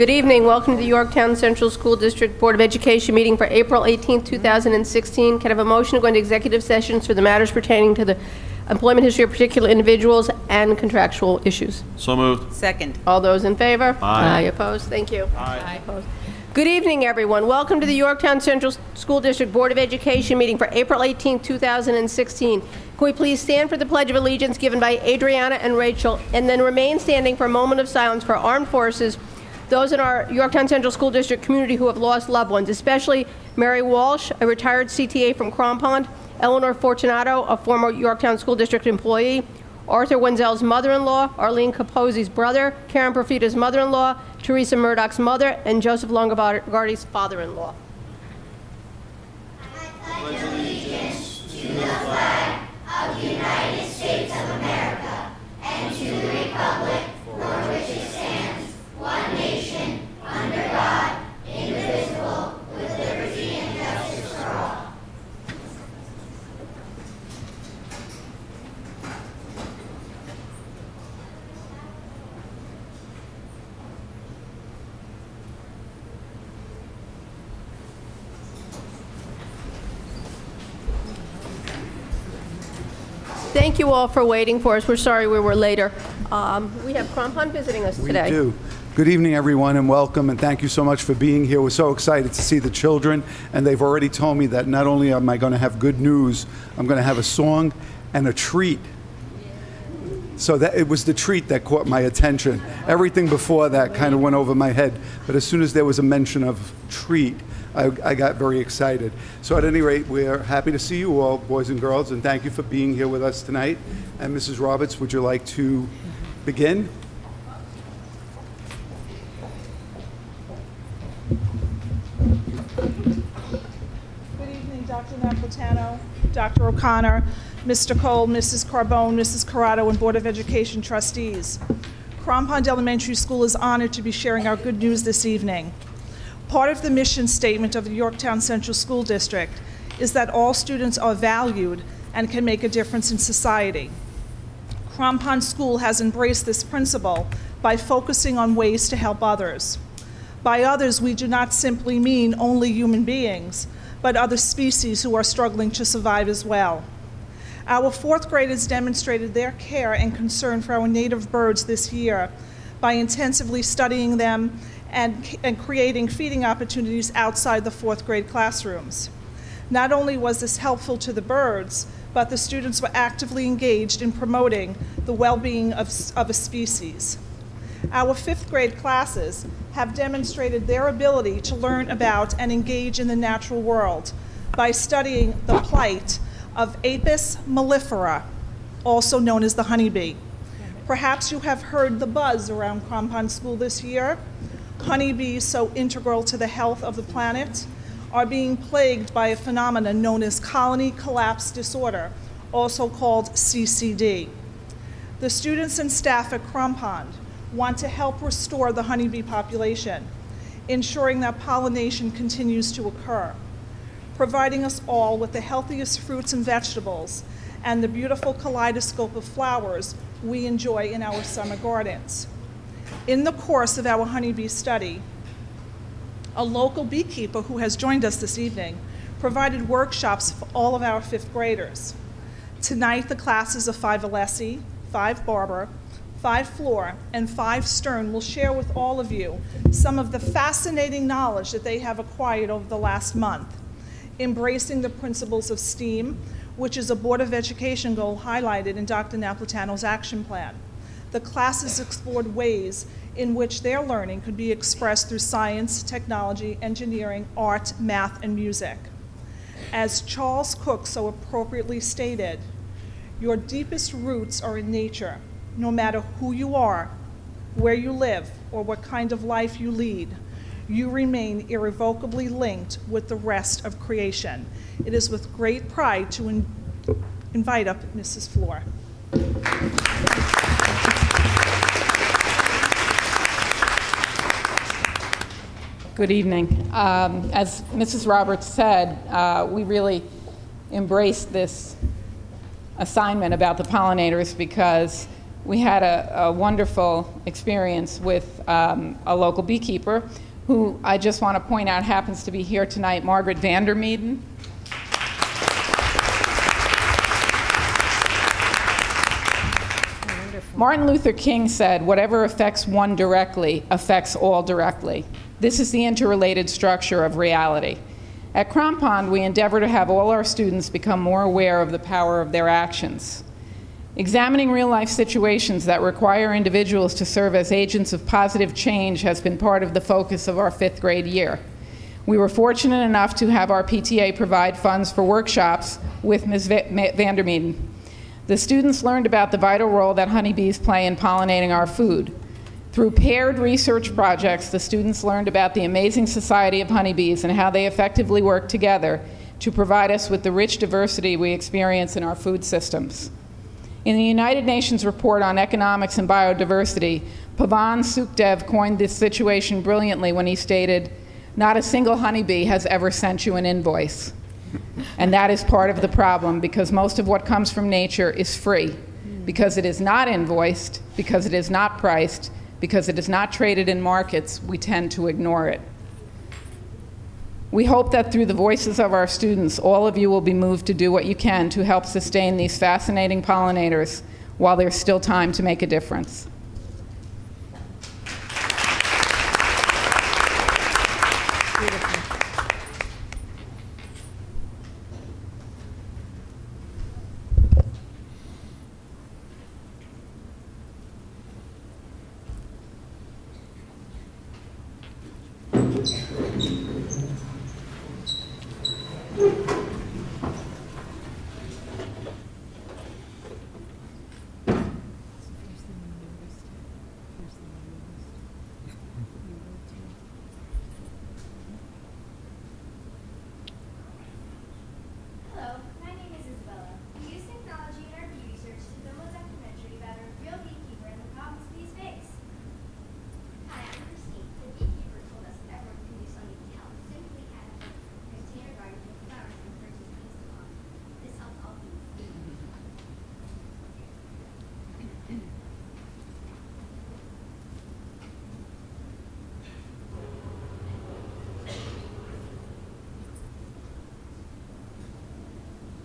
Good evening. Welcome to the Yorktown Central School District Board of Education meeting for April 18, 2016. Can I have a motion to go into executive sessions for the matters pertaining to the employment history of particular individuals and contractual issues? So moved. Second. All those in favor? Aye. Opposed? Thank you. Aye. Opposed. Good evening, everyone. Welcome to the Yorktown Central School District Board of Education meeting for April 18, 2016. Can we please stand for the Pledge of Allegiance given by Adriana and Rachel, and then remain standing for a moment of silence for armed forces, those in our Yorktown Central School District community who have lost loved ones, especially Mary Walsh, a retired CTA from Crompond, Eleanor Fortunato, a former Yorktown School District employee, Arthur Wenzel's mother-in-law, Arlene Capozzi's brother, Karen Profita's mother-in-law, Teresa Murdoch's mother, and Joseph Longobardi's father-in-law. Thank you all for waiting for us. We're sorry we were later. Um, We have Crompond visiting us We today. do. Good evening, everyone, and welcome, and thank you so much for being here. We're so excited to see the children, and they've already told me that not only am I going to have good news, I'm going to have a song and a treat. So that it was the treat that caught my attention. Everything before that kind of went over my head, but as soon as there was a mention of treat, I, I got very excited. So at any rate, we're happy to see you all, boys and girls, and thank you for being here with us tonight. And Mrs. Roberts, would you like to begin? Good evening, Dr. Napolitano, Dr. O'Connor, Mr. Cole, Mrs. Carbone, Mrs. Corrado, and Board of Education trustees. Crompond Elementary School is honored to be sharing our good news this evening. Part of the mission statement of the Yorktown Central School District is that all students are valued and can make a difference in society. Crompond School has embraced this principle by focusing on ways to help others. By others, we do not simply mean only human beings, but other species who are struggling to survive as well. Our fourth graders demonstrated their care and concern for our native birds this year by intensively studying them and, and creating feeding opportunities outside the fourth grade classrooms. Not only was this helpful to the birds, but the students were actively engaged in promoting the well being of, of a species. Our fifth grade classes have demonstrated their ability to learn about and engage in the natural world by studying the plight of Apis mellifera, also known as the honeybee. Perhaps you have heard the buzz around Crompond School this year. Honeybees, so integral to the health of the planet, are being plagued by a phenomenon known as colony collapse disorder, also called CCD. The students and staff at Crompond want to help restore the honeybee population, ensuring that pollination continues to occur, providing us all with the healthiest fruits and vegetables and the beautiful kaleidoscope of flowers we enjoy in our summer gardens. In the course of our honeybee study, a local beekeeper who has joined us this evening provided workshops for all of our fifth graders. Tonight, the classes of 5 Alessi, 5 Barber, 5 Floor, and 5 Stern will share with all of you some of the fascinating knowledge that they have acquired over the last month, embracing the principles of STEAM, which is a Board of Education goal highlighted in Dr. Napolitano's action plan. The classes explored ways in which their learning could be expressed through science, technology, engineering, art, math, and music. As Charles Cook so appropriately stated, your deepest roots are in nature, no matter who you are, where you live, or what kind of life you lead. You remain irrevocably linked with the rest of creation. It is with great pride to in- invite up Mrs. Floor. Good evening. Um, As Mrs. Roberts said, uh, we really embraced this assignment about the pollinators because we had a, a wonderful experience with um, a local beekeeper who I just want to point out happens to be here tonight, Margaret Vandermeeden. Martin Luther King said, whatever affects one directly affects all directly. This is the interrelated structure of reality. At Crompond, we endeavor to have all our students become more aware of the power of their actions. Examining real life situations that require individuals to serve as agents of positive change has been part of the focus of our fifth grade year. We were fortunate enough to have our PTA provide funds for workshops with Ms. Vandermeeden. The students learned about the vital role that honeybees play in pollinating our food. Through paired research projects, the students learned about the amazing society of honeybees and how they effectively work together to provide us with the rich diversity we experience in our food systems. In the United Nations report on economics and biodiversity, Pavan Sukhdev coined this situation brilliantly when he stated, not a single honeybee has ever sent you an invoice. And that is part of the problem because most of what comes from nature is free. Because it is not invoiced, because it is not priced, because it is not traded in markets, we tend to ignore it. We hope that through the voices of our students, all of you will be moved to do what you can to help sustain these fascinating pollinators while there's still time to make a difference.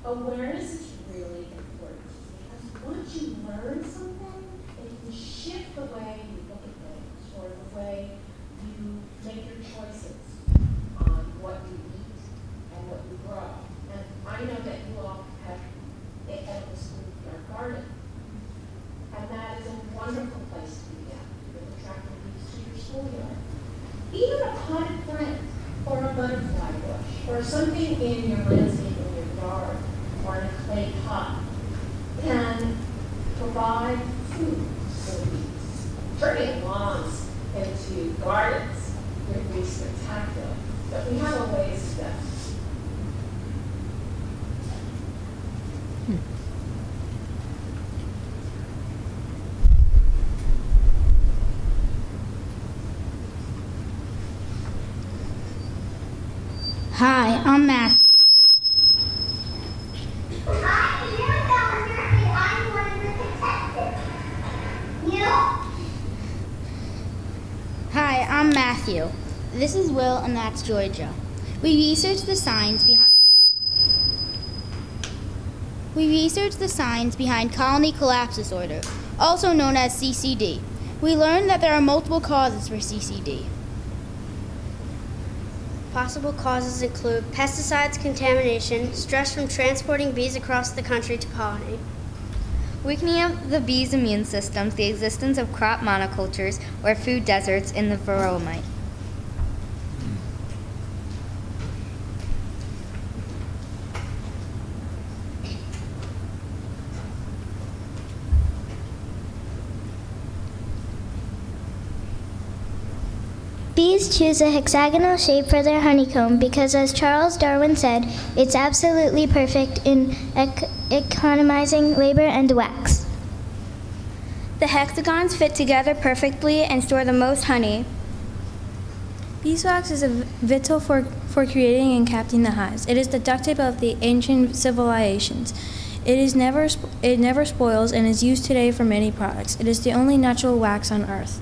awareness is really important because once you learn something, it can shift the way you look at things or the way you make your choices on what you eat and what you grow. And I know that you all have edible schoolyard garden. And that is a wonderful place to be at, to attract bees to your schoolyard. Even a potted plant or a butterfly bush or something in your landscape in your yard or in a clay pot can provide food for bees. Turning lawns into gardens would be spectacular, but we have a ways to go. Hi, I'm Matthew. Hi, I'm Matthew. This is Will, and that's Georgia. We researched the signs behind. We researched the signs behind colony collapse disorder, also known as CCD. We learned that there are multiple causes for CCD. Possible causes include pesticides contamination, stress from transporting bees across the country to pollinate, Weakening of the bees' immune systems, the existence of crop monocultures or food deserts in the varroa mite. Bees choose a hexagonal shape for their honeycomb because, as Charles Darwin said, it's absolutely perfect in ec- economizing labor and wax. The hexagons fit together perfectly and store the most honey. Beeswax is a vital for, for creating and capting the hives. It is the duct tape of the ancient civilizations. It is never it never spoils and is used today for many products. It is the only natural wax on earth.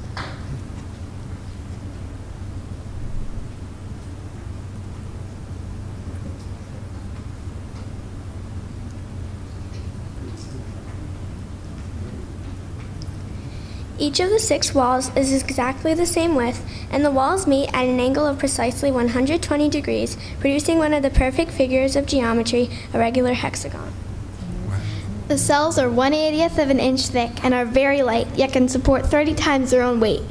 Each of the six walls is exactly the same width, and the walls meet at an angle of precisely 120 degrees, producing one of the perfect figures of geometry, a regular hexagon. The cells are 1 80th of an inch thick and are very light, yet can support 30 times their own weight.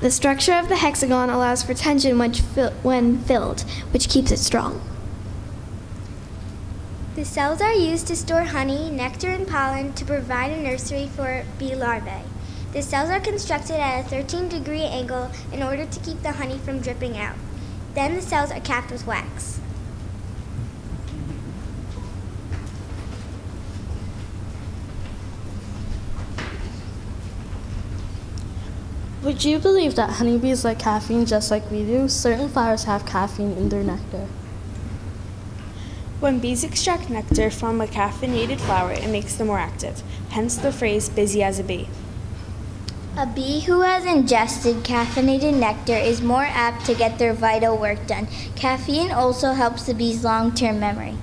The structure of the hexagon allows for tension when, when filled, which keeps it strong. The cells are used to store honey, nectar, and pollen to provide a nursery for bee larvae. The cells are constructed at a 13 degree angle in order to keep the honey from dripping out. Then the cells are capped with wax. Would you believe that honeybees like caffeine just like we do? Certain flowers have caffeine in their nectar. When bees extract nectar from a caffeinated flower, it makes them more active, hence the phrase busy as a bee. A bee who has ingested caffeinated nectar is more apt to get their vital work done. Caffeine also helps the bee's long term memory.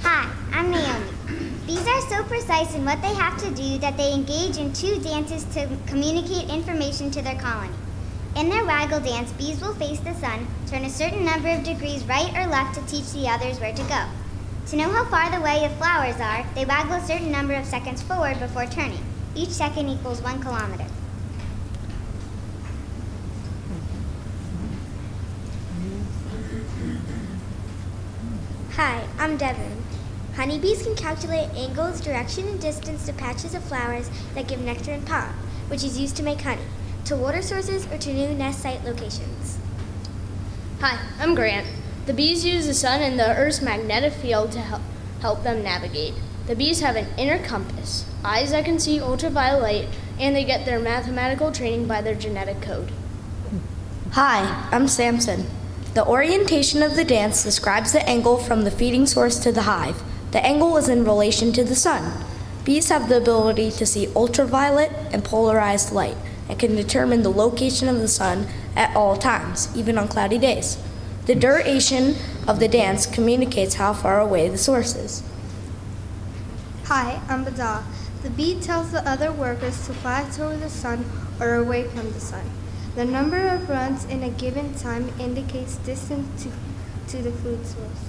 Hi, I'm Naomi. Bees are so precise in what they have to do that they engage in two dances to communicate information to their colony. In their waggle dance, bees will face the sun, turn a certain number of degrees right or left to teach the others where to go. To know how far the way of flowers are, they waggle a certain number of seconds forward before turning. Each second equals one kilometer. Hi, I'm Devin. Honeybees can calculate angles, direction, and distance to patches of flowers that give nectar and pollen, which is used to make honey, to water sources, or to new nest site locations. Hi, I'm Grant. The bees use the sun and the Earth's magnetic field to help, help them navigate. The bees have an inner compass, eyes that can see ultraviolet light, and they get their mathematical training by their genetic code. Hi, I'm Samson. The orientation of the dance describes the angle from the feeding source to the hive. The angle is in relation to the sun. Bees have the ability to see ultraviolet and polarized light and can determine the location of the sun at all times, even on cloudy days. The duration of the dance communicates how far away the source is. Hi, I'm Bada. The bee tells the other workers to fly toward the sun or away from the sun. The number of runs in a given time indicates distance to, to the food source.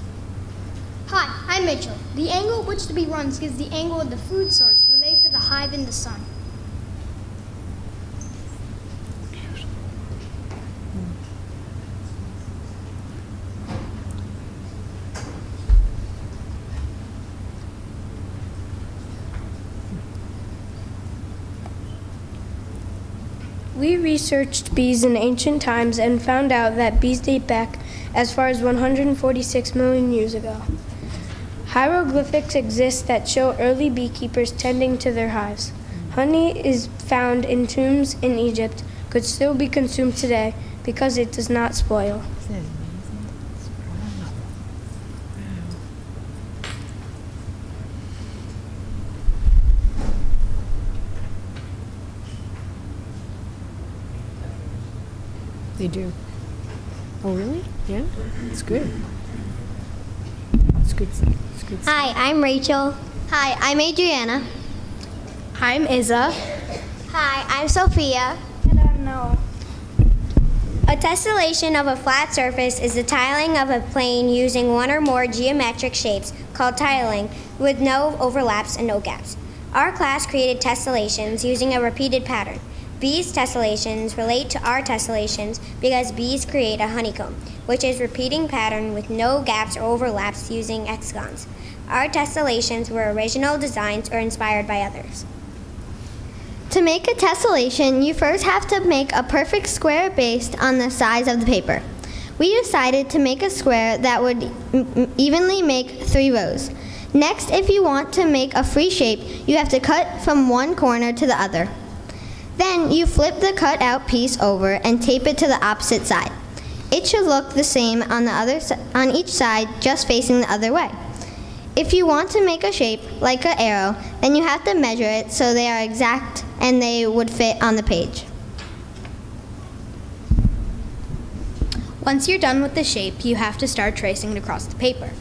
Hi, I'm Mitchell. The angle at which the bee runs gives the angle of the food source related to the hive in the sun. We researched bees in ancient times and found out that bees date back as far as 146 million years ago. Hieroglyphics exist that show early beekeepers tending to their hives. Honey is found in tombs in Egypt, could still be consumed today because it does not spoil. Hmm. They do. Oh, really? Yeah? It's good. It's good. It's good. Hi, I'm Rachel. Hi, I'm Adriana. Hi, I'm Izza. Hi, I'm Sophia. And I'm Noah. A tessellation of a flat surface is the tiling of a plane using one or more geometric shapes called tiling with no overlaps and no gaps. Our class created tessellations using a repeated pattern. Bees' tessellations relate to our tessellations because bees create a honeycomb, which is repeating pattern with no gaps or overlaps using hexagons. Our tessellations were original designs or inspired by others. To make a tessellation, you first have to make a perfect square based on the size of the paper. We decided to make a square that would evenly make three rows. Next, if you want to make a free shape, you have to cut from one corner to the other. Then you flip the cut out piece over and tape it to the opposite side. It should look the same on the other on each side just facing the other way. If you want to make a shape like an arrow, then you have to measure it so they are exact and they would fit on the page. Once you're done with the shape, you have to start tracing it across the paper.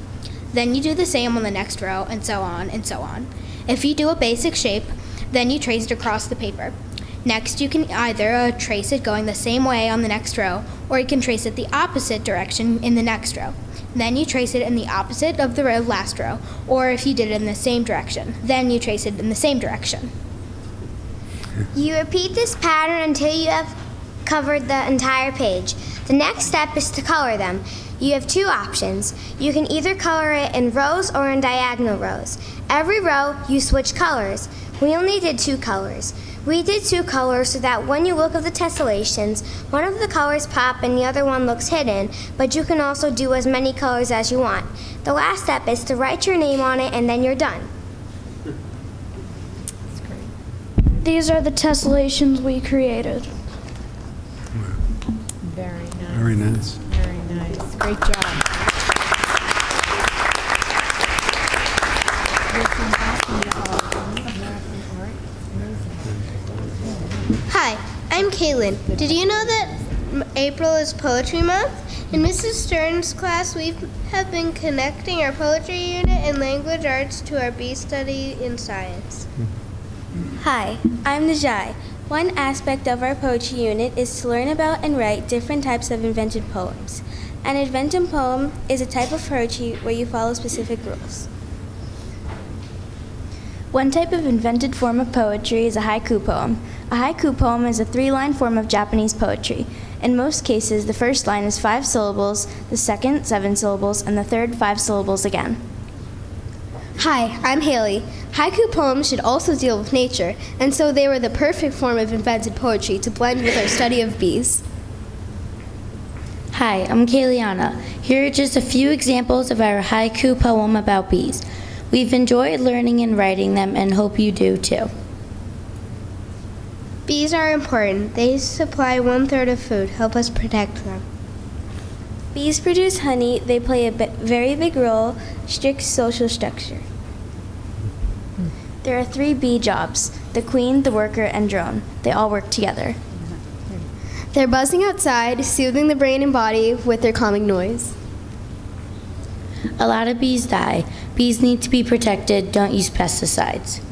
Then you do the same on the next row, and so on and so on. If you do a basic shape, then you trace it across the paper. Next, you can either uh, trace it going the same way on the next row, or you can trace it the opposite direction in the next row. Then you trace it in the opposite of the row, last row, or if you did it in the same direction, then you trace it in the same direction. You repeat this pattern until you have covered the entire page. The next step is to color them. You have two options. You can either color it in rows or in diagonal rows. Every row, you switch colors. We only did two colors. We did two colors so that when you look at the tessellations, one of the colors pop and the other one looks hidden, but you can also do as many colors as you want. The last step is to write your name on it and then you're done. These are the tessellations we created. Very nice. Very nice. Very nice. Great job. Hi, I'm Kaylin. Did you know that April is Poetry Month? In Mrs. Stern's class, we have been connecting our poetry unit and language arts to our bee study in science. Hi, I'm Najai. One aspect of our poetry unit is to learn about and write different types of invented poems. An invented poem is a type of poetry where you follow specific rules. One type of invented form of poetry is a haiku poem. A haiku poem is a three line form of Japanese poetry. In most cases, the first line is five syllables, the second, seven syllables, and the third, five syllables again. Hi, I'm Haley. Haiku poems should also deal with nature, and so they were the perfect form of invented poetry to blend with our study of bees. Hi, I'm Kayliana. Here are just a few examples of our haiku poem about bees. We've enjoyed learning and writing them and hope you do too. Bees are important. They supply one third of food, help us protect them. Bees produce honey. They play a very big role, strict social structure. There are three bee jobs the queen, the worker, and drone. They all work together. They're buzzing outside, soothing the brain and body with their calming noise. A lot of bees die. Bees need to be protected. Don't use pesticides.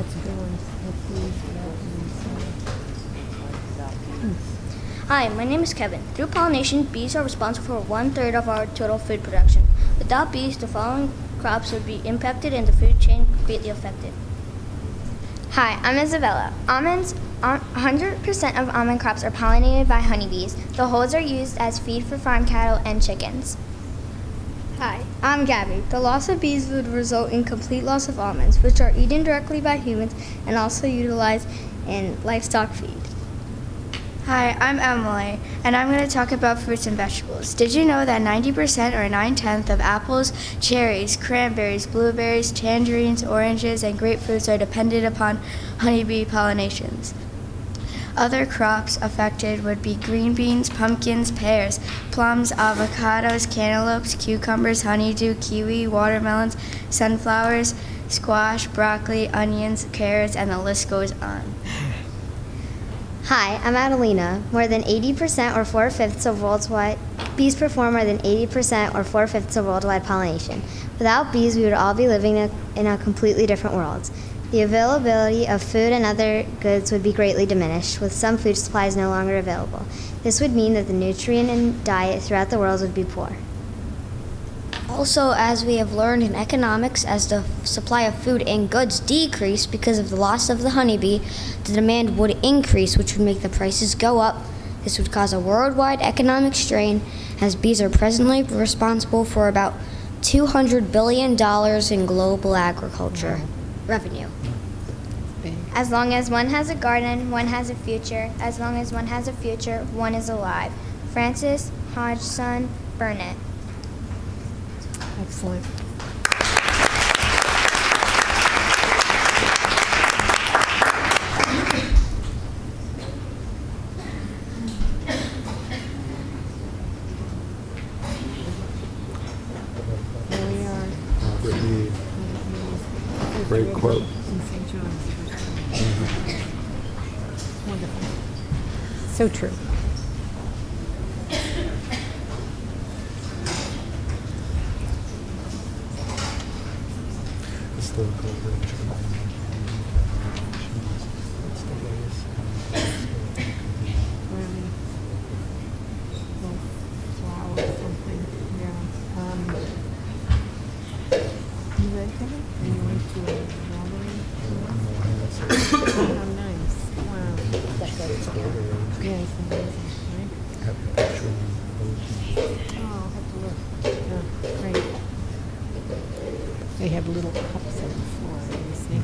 That's a good one. Let's see that one. Hi, my name is Kevin. Through pollination, bees are responsible for one third of our total food production. Without bees, the following crops would be impacted and the food chain greatly affected. Hi, I'm Isabella. Almonds, um, 100% of almond crops are pollinated by honeybees. The holes are used as feed for farm cattle and chickens. Hi, I'm Gabby. The loss of bees would result in complete loss of almonds, which are eaten directly by humans and also utilized in livestock feed. Hi, I'm Emily, and I'm going to talk about fruits and vegetables. Did you know that 90% or 9 tenths of apples, cherries, cranberries, blueberries, tangerines, oranges, and grapefruits are dependent upon honeybee pollinations? Other crops affected would be green beans, pumpkins, pears, plums, avocados, cantaloupes, cucumbers, honeydew, kiwi, watermelons, sunflowers, squash, broccoli, onions, carrots, and the list goes on. Hi, I'm Adelina. More than 80% or four fifths of worldwide bees perform more than 80% or four fifths of worldwide pollination. Without bees, we would all be living in a, in a completely different world. The availability of food and other goods would be greatly diminished, with some food supplies no longer available. This would mean that the nutrient and diet throughout the world would be poor. Also, as we have learned in economics, as the supply of food and goods decrease because of the loss of the honeybee, the demand would increase, which would make the prices go up This would cause a worldwide economic strain as bees are presently responsible for about $200 billion in global agriculture revenue. As long as one has a garden, one has a future. As long as one has a future, one is alive. Frances Hodgson Burnett. Excellent. Here we are. Great quote. In St. John's. Wonderful. So true. Historical bridge. Really. Little flower or something, yeah. Um, You read Kevin? And you went to a gathering? How nice, wow. Yeah, it's amazing, right? Oh, I'll have to look. Yeah, great. They have little cups on the floor, you see.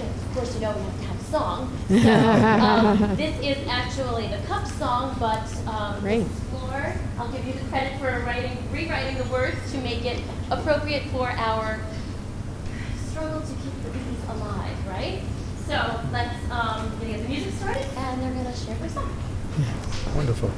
Of course, you know we have to have a song. So, um, this is actually the cup song, but um, Great. Mrs. Floor, I'll give you the credit for writing, rewriting the words to make it appropriate for our struggle to keep the bees alive, right? So let's um, get the music started, and they're gonna share their song. Wonderful.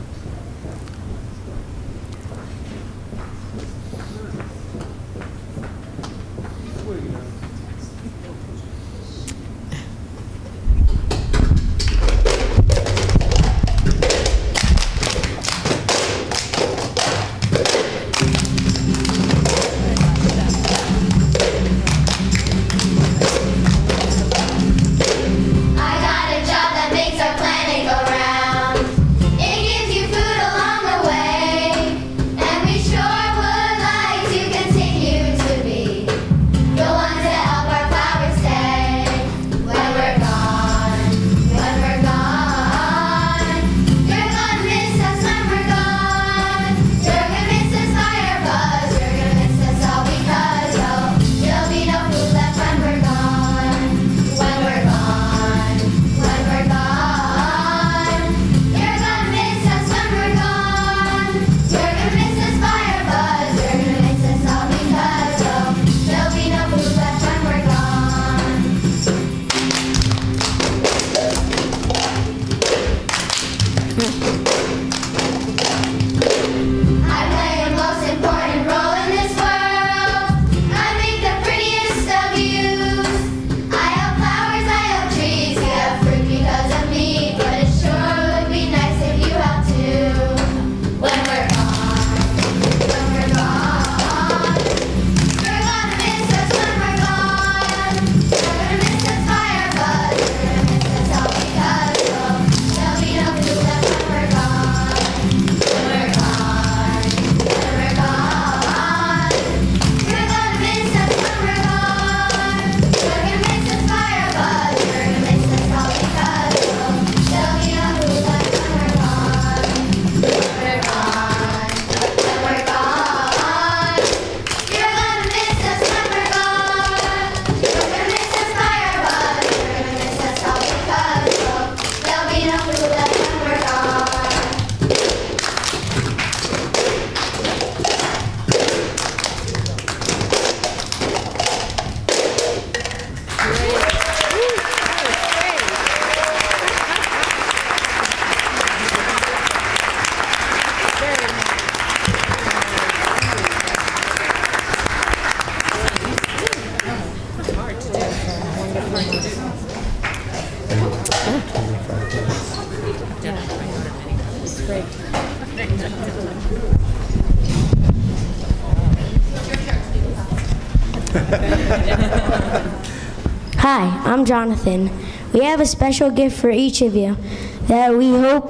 Jonathan. We have a special gift for each of you that we hope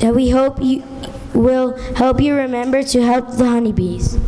that we hope you will help you remember to help the honeybees.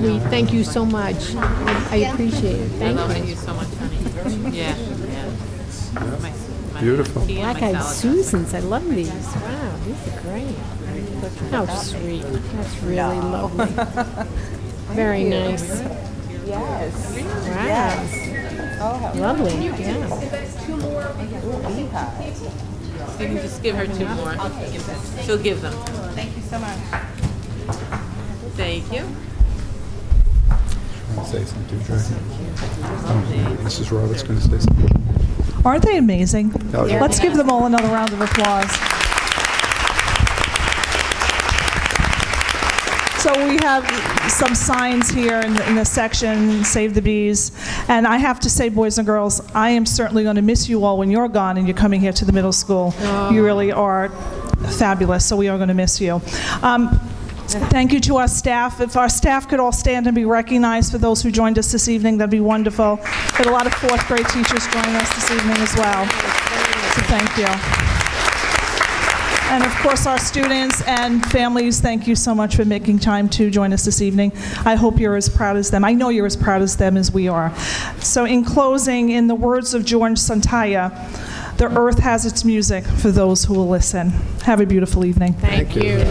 Sweet. Thank you so much. I appreciate it. I Thank love you. you so much, honey. Yeah, yeah. My- my Beautiful. tea and my Black-eyed salad Susans, I love these. Wow, these are great. How sweet. That's really lovely. Very nice. Yes. Wow. Lovely, yeah. You can just give her two more. She'll give them. Thank you so much. Thank you. Say something, Joy. Oh, Mrs. Roberts going to say something. Aren't they amazing? Oh, yeah. Let's give them all another round of applause. So we have some signs here in the, in the section, Save the Bees. And I have to say, boys and girls, I am certainly going to miss you all when you're gone and you're coming here to the middle school. You really are fabulous, so we are going to miss you. Um, Thank you to our staff. If our staff could all stand and be recognized for those who joined us this evening, that'd be wonderful. Had a lot of fourth grade teachers joining us this evening as well. So thank you. And of course, our students and families, thank you so much for making time to join us this evening. I hope you're as proud as them. I know you're as proud as them as we are. So in closing, in the words of George Santayana, the earth has its music for those who will listen. Have a beautiful evening. Thank you.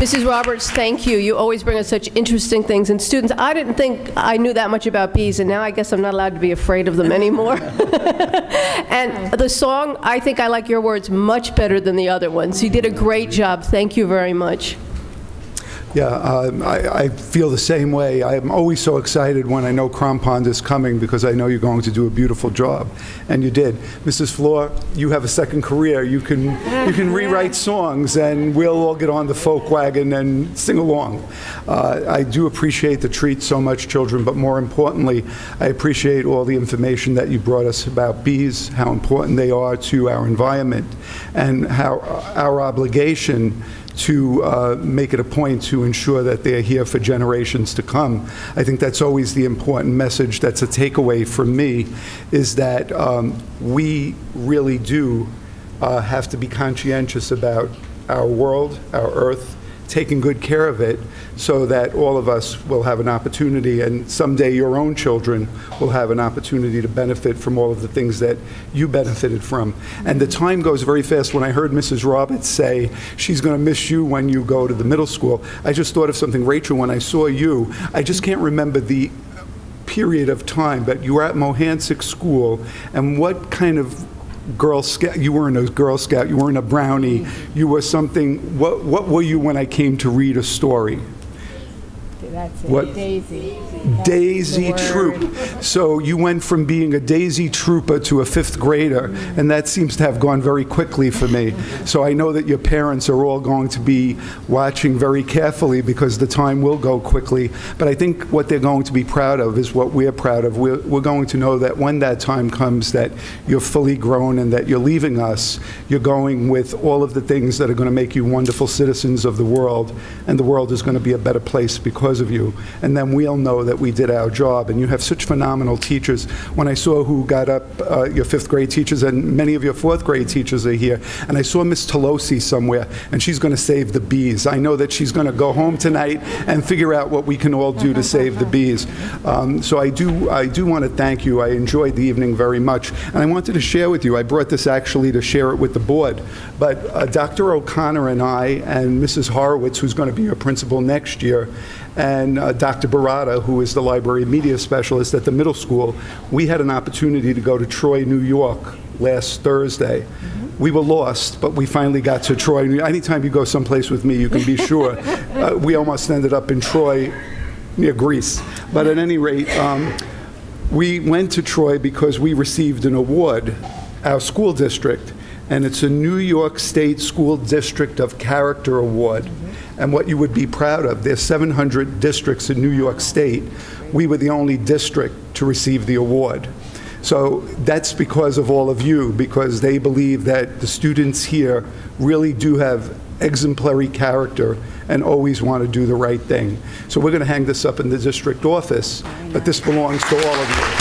Mrs. Roberts, thank you. You always bring us such interesting things. And students, I didn't think I knew that much about bees, and now I guess I'm not allowed to be afraid of them anymore. and the song, I think I like your words much better than the other ones. You did a great job. Thank you very much. Yeah, um, I, I feel the same way. I'm always so excited when I know Crompond is coming because I know you're going to do a beautiful job, and you did. Mrs. Floor, you have a second career. You can you can rewrite songs, and we'll all get on the folk wagon and sing along. Uh, I do appreciate the treat so much, children, but more importantly, I appreciate all the information that you brought us about bees, how important they are to our environment, and how our obligation to uh, make it a point to ensure that they're here for generations to come. I think that's always the important message that's a takeaway for me, is that um, we really do uh, have to be conscientious about our world, our earth, taking good care of it so that all of us will have an opportunity and someday your own children will have an opportunity to benefit from all of the things that you benefited from. And the time goes very fast. When I heard Mrs. Roberts say she's going to miss you when you go to the middle school, I just thought of something. Rachel, when I saw you, I just can't remember the period of time, but you were at Mohansic School, and what kind of Girl Scout, you weren't a Girl Scout, you weren't a Brownie, you were something, what, what were you when I came to read a story? That's it. What? Daisy. Daisy Troop. So you went from being a Daisy Trooper to a fifth grader, and that seems to have gone very quickly for me. So I know that your parents are all going to be watching very carefully because the time will go quickly. But I think what they're going to be proud of is what we're proud of. We're, we're going to know that when that time comes, that you're fully grown and that you're leaving us, you're going with all of the things that are going to make you wonderful citizens of the world, and the world is going to be a better place because of you. And then we'll know that we did our job. And you have such phenomenal teachers. When I saw who got up, uh, your fifth grade teachers, and many of your fourth grade teachers are here, and I saw Miss Tolosi somewhere, and she's going to save the bees. I know that she's going to go home tonight and figure out what we can all do to save the bees. Um, so I do, I do want to thank you. I enjoyed the evening very much, and I wanted to share with you. I brought this actually to share it with the board, but uh, Dr. O'Connor and I and Mrs. Horowitz, who's going to be your principal next year, and uh, Dr. Barada, who is the library media specialist at the middle school, we had an opportunity to go to Troy, New York last Thursday. We were lost, but we finally got to Troy. Anytime you go someplace with me, you can be sure. uh, we almost ended up in Troy near Greece. But at any rate, um, we went to Troy because we received an award, our school district, and it's a New York State School District of Character Award. And what you would be proud of, there's 700 districts in New York State. We were the only district to receive the award. So that's because of all of you, because they believe that the students here really do have exemplary character and always want to do the right thing. So we're going to hang this up in the district office, but this belongs to all of you.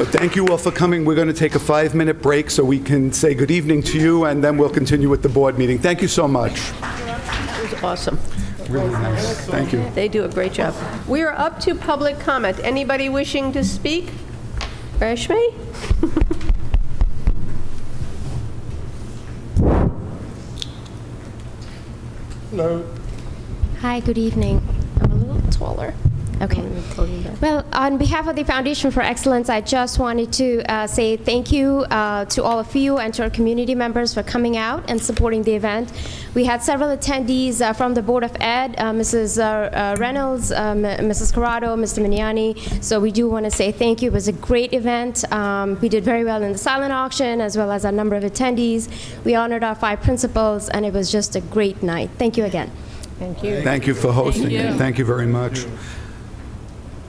So thank you all for coming. We're going to take a five-minute break so we can say good evening to you, and then we'll continue with the board meeting. Thank you so much. It was awesome. Really nice. Thank you. They do a great job. We are up to public comment. Anybody wishing to speak? Rashmi? Hello. Hi, good evening. I'm a little taller. Okay. Well, on behalf of the Foundation for Excellence, I just wanted to uh, say thank you uh, to all of you and to our community members for coming out and supporting the event. We had several attendees uh, from the Board of Ed, uh, Mrs. uh, uh, Reynolds, Mrs. Corrado, Mr. Miniani. So we do want to say thank you. It was a great event. Um, we did very well in the silent auction as well as a number of attendees. We honored our five principals, and it was just a great night. Thank you again. Thank you. Thank you for hosting it. Thank you very much.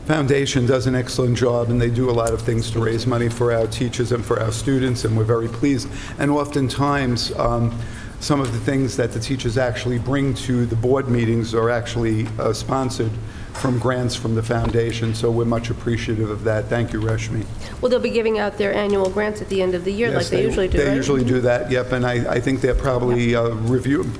Foundation does an excellent job, and they do a lot of things to raise money for our teachers and for our students, and we're very pleased. And oftentimes, um, some of the things that the teachers actually bring to the board meetings are actually uh, sponsored from grants from the foundation, so we're much appreciative of that. Thank you, Rashmi. Well, they'll be giving out their annual grants at the end of the year, like Yes, they usually do, They right? usually do that, yep, and I, I think they're probably uh, review,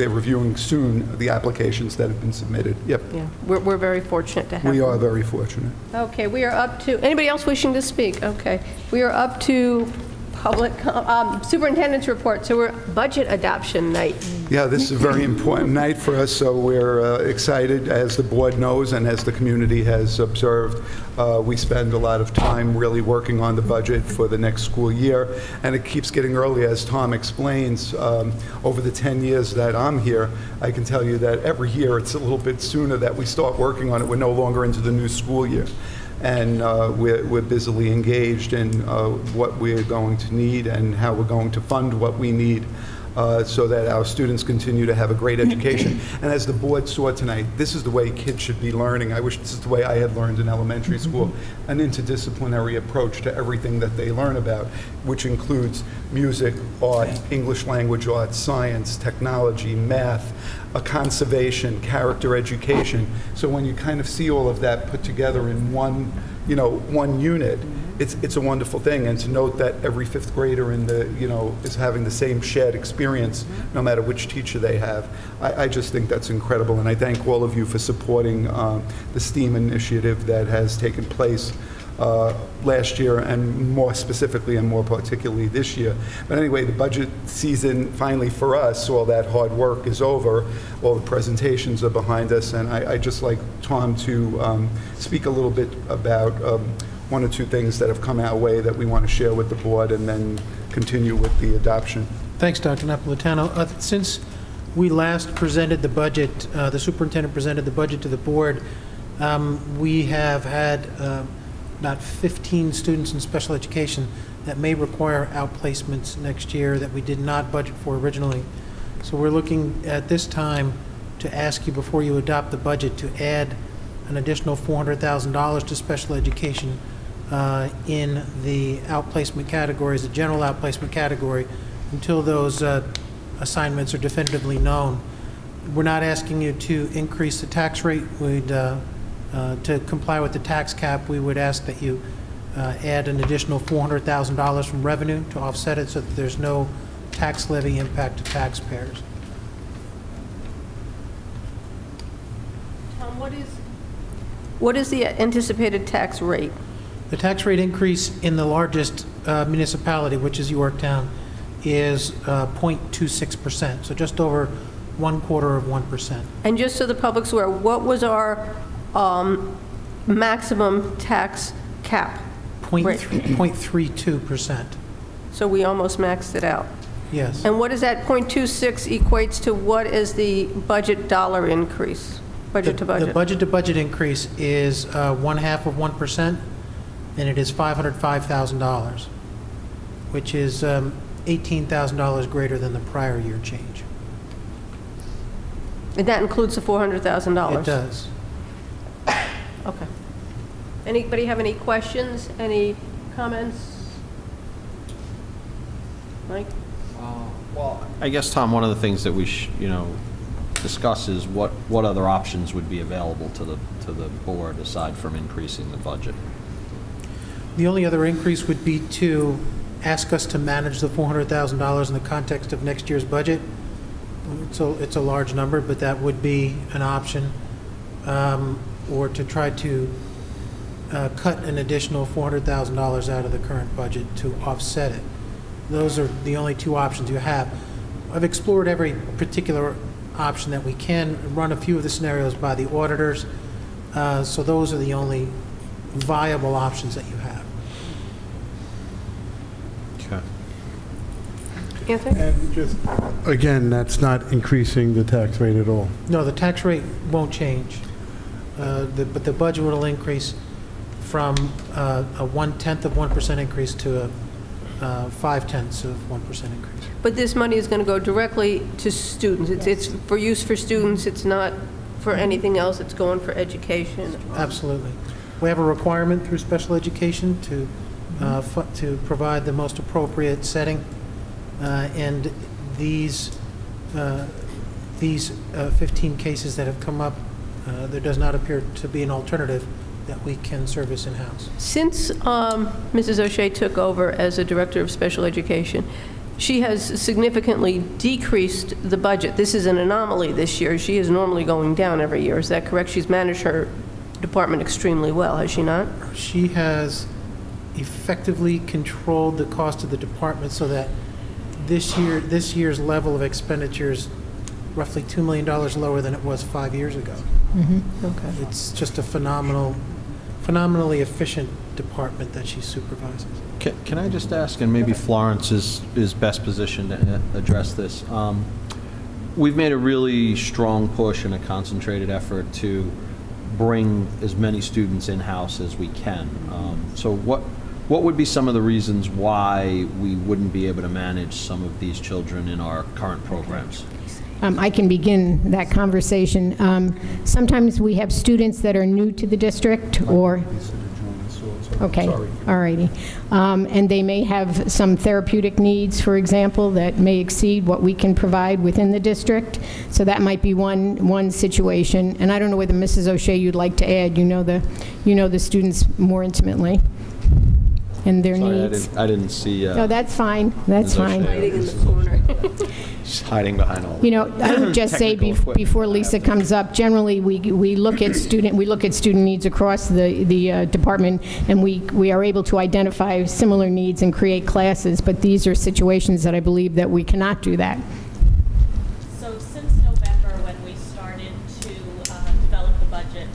they're reviewing soon the applications that have been submitted. Yep, Yeah, we're, we're very fortunate to have we are very fortunate. Okay, we are up to, anybody else wishing to speak? Okay. We are up to public, um, superintendent's report, so we're budget adoption night. Yeah, this is a very important night for us, so we're uh, excited, as the board knows and as the community has observed. uh, We spend a lot of time really working on the budget for the next school year, and it keeps getting early, as Tom explains. Um, Over the 10 years that I'm here, I can tell you that every year, it's a little bit sooner that we start working on it. We're no longer into the new school year and uh, we're we're busily engaged in uh, what we're going to need and how we're going to fund what we need uh, so that our students continue to have a great education. And as the board saw tonight, this is the way kids should be learning. I wish this is the way I had learned in elementary school, an interdisciplinary approach to everything that they learn about, which includes music, art, English language arts, science, technology, math, a conservation, character education. So when you kind of see all of that put together in one, you know, one unit, it's, it's a wonderful thing. And to note that every fifth grader in the, you know, is having the same shared experience, no matter which teacher they have, I, I just think that's incredible. And I thank all of you for supporting um, the STEAM initiative that has taken place uh, last year and more specifically and more particularly this year. But anyway, the budget season finally for us, all that hard work is over. All the presentations are behind us, and I, I just like Tom to um, speak a little bit about um, one or two things that have come our way that we want to share with the board and then continue with the adoption. Thanks, Dr. Napolitano. Uh, Since we last presented the budget, uh, the superintendent presented the budget to the board, um, we have had uh, about 15 students in special education that may require outplacements next year that we did not budget for originally. So we're looking at this time to ask you, before you adopt the budget, to add an additional $400,000 to special education uh, in the outplacement categories, the general outplacement category, until those uh, assignments are definitively known. We're not asking you to increase the tax rate. We'd, uh, uh, to comply with the tax cap, we would ask that you uh, add an additional $400,000 from revenue to offset it so that there's no tax levy impact to taxpayers. Tom, what is, what is the anticipated tax rate? The tax rate increase in the largest uh, municipality, which is Yorktown, is uh, 0.26%, so just over one quarter of 1%. And just so the public's aware, what was our um, maximum tax cap? Point 0.32%, So we almost maxed it out. yes. And what is that .26 equates to what is the budget dollar increase? budget to The- The budget? budget-to-budget increase is uh, one half of 1%, and it is $505,000, which is um, $18,000 greater than the prior year change. And that includes the $400,000? It does. Okay. Anybody have any questions, any comments? Mike? Well, I guess, Tom, one of the things that we, sh- you know, discuss is what, what other options would be available to the, to the board aside from increasing the budget? The only other increase would be to ask us to manage the $400,000 in the context of next year's budget. A, it's a large number, but that would be an option. Um, Or to try to uh, cut an additional $400,000 out of the current budget to offset it. Those are the only two options you have. I've explored every particular option that we can, run a few of the scenarios by the auditors, Uh, so those are the only viable options that you have. Okay. Anthony? And just, again, that's not increasing the tax rate at all. No, the tax rate won't change, Uh, the- but the budget will increase from uh, a one-tenth of 1% increase to a uh, five-tenths of 1% increase. But this money is going to go directly to students. It's, it's for use for students, it's not for anything else, it's going for education. Absolutely. We have a requirement through special education to, uh, fu- to provide the most appropriate setting, and these, uh, these uh, 15 cases that have come up, uh, there does not appear to be an alternative that we can service in-house. Since um, Mrs. O'Shea took over as a director of special education, she has significantly decreased the budget. This is an anomaly this year. She is normally going down every year. Is that correct? She's managed her department extremely well, has she not? She has effectively controlled the cost of the department so that this year, this year's level of expenditures roughly $2 million lower than it was five years ago. Okay. It's just a phenomenal, phenomenally efficient department that she supervises. Can, can I just ask, and maybe Florence is, is best positioned to address this. Um, We've made a really strong push and a concentrated effort to bring as many students in-house as we can. Um, So what, what would be some of the reasons why we wouldn't be able to manage some of these children in our current programs? Um, I can begin that conversation. Um, Sometimes we have students that are new to the district, or, okay, all righty. Um, And they may have some therapeutic needs, for example, that may exceed what we can provide within the district. So that might be one, one situation. And I don't know whether Mrs. O'Shea you'd like to add, you know the, you know the students more intimately and their Sorry, I needs. didn't, I didn't see. uh, No, that's fine, that's Ms. fine. O'Shea. She's hiding behind all. You know, I would just say, technical bef- before Lisa comes up, generally, we, we look at student, we look at student needs across the, the uh, department, and we, we are able to identify similar needs and create classes, but these are situations that I believe that we cannot do that. So since November, when we started to uh, develop the budget,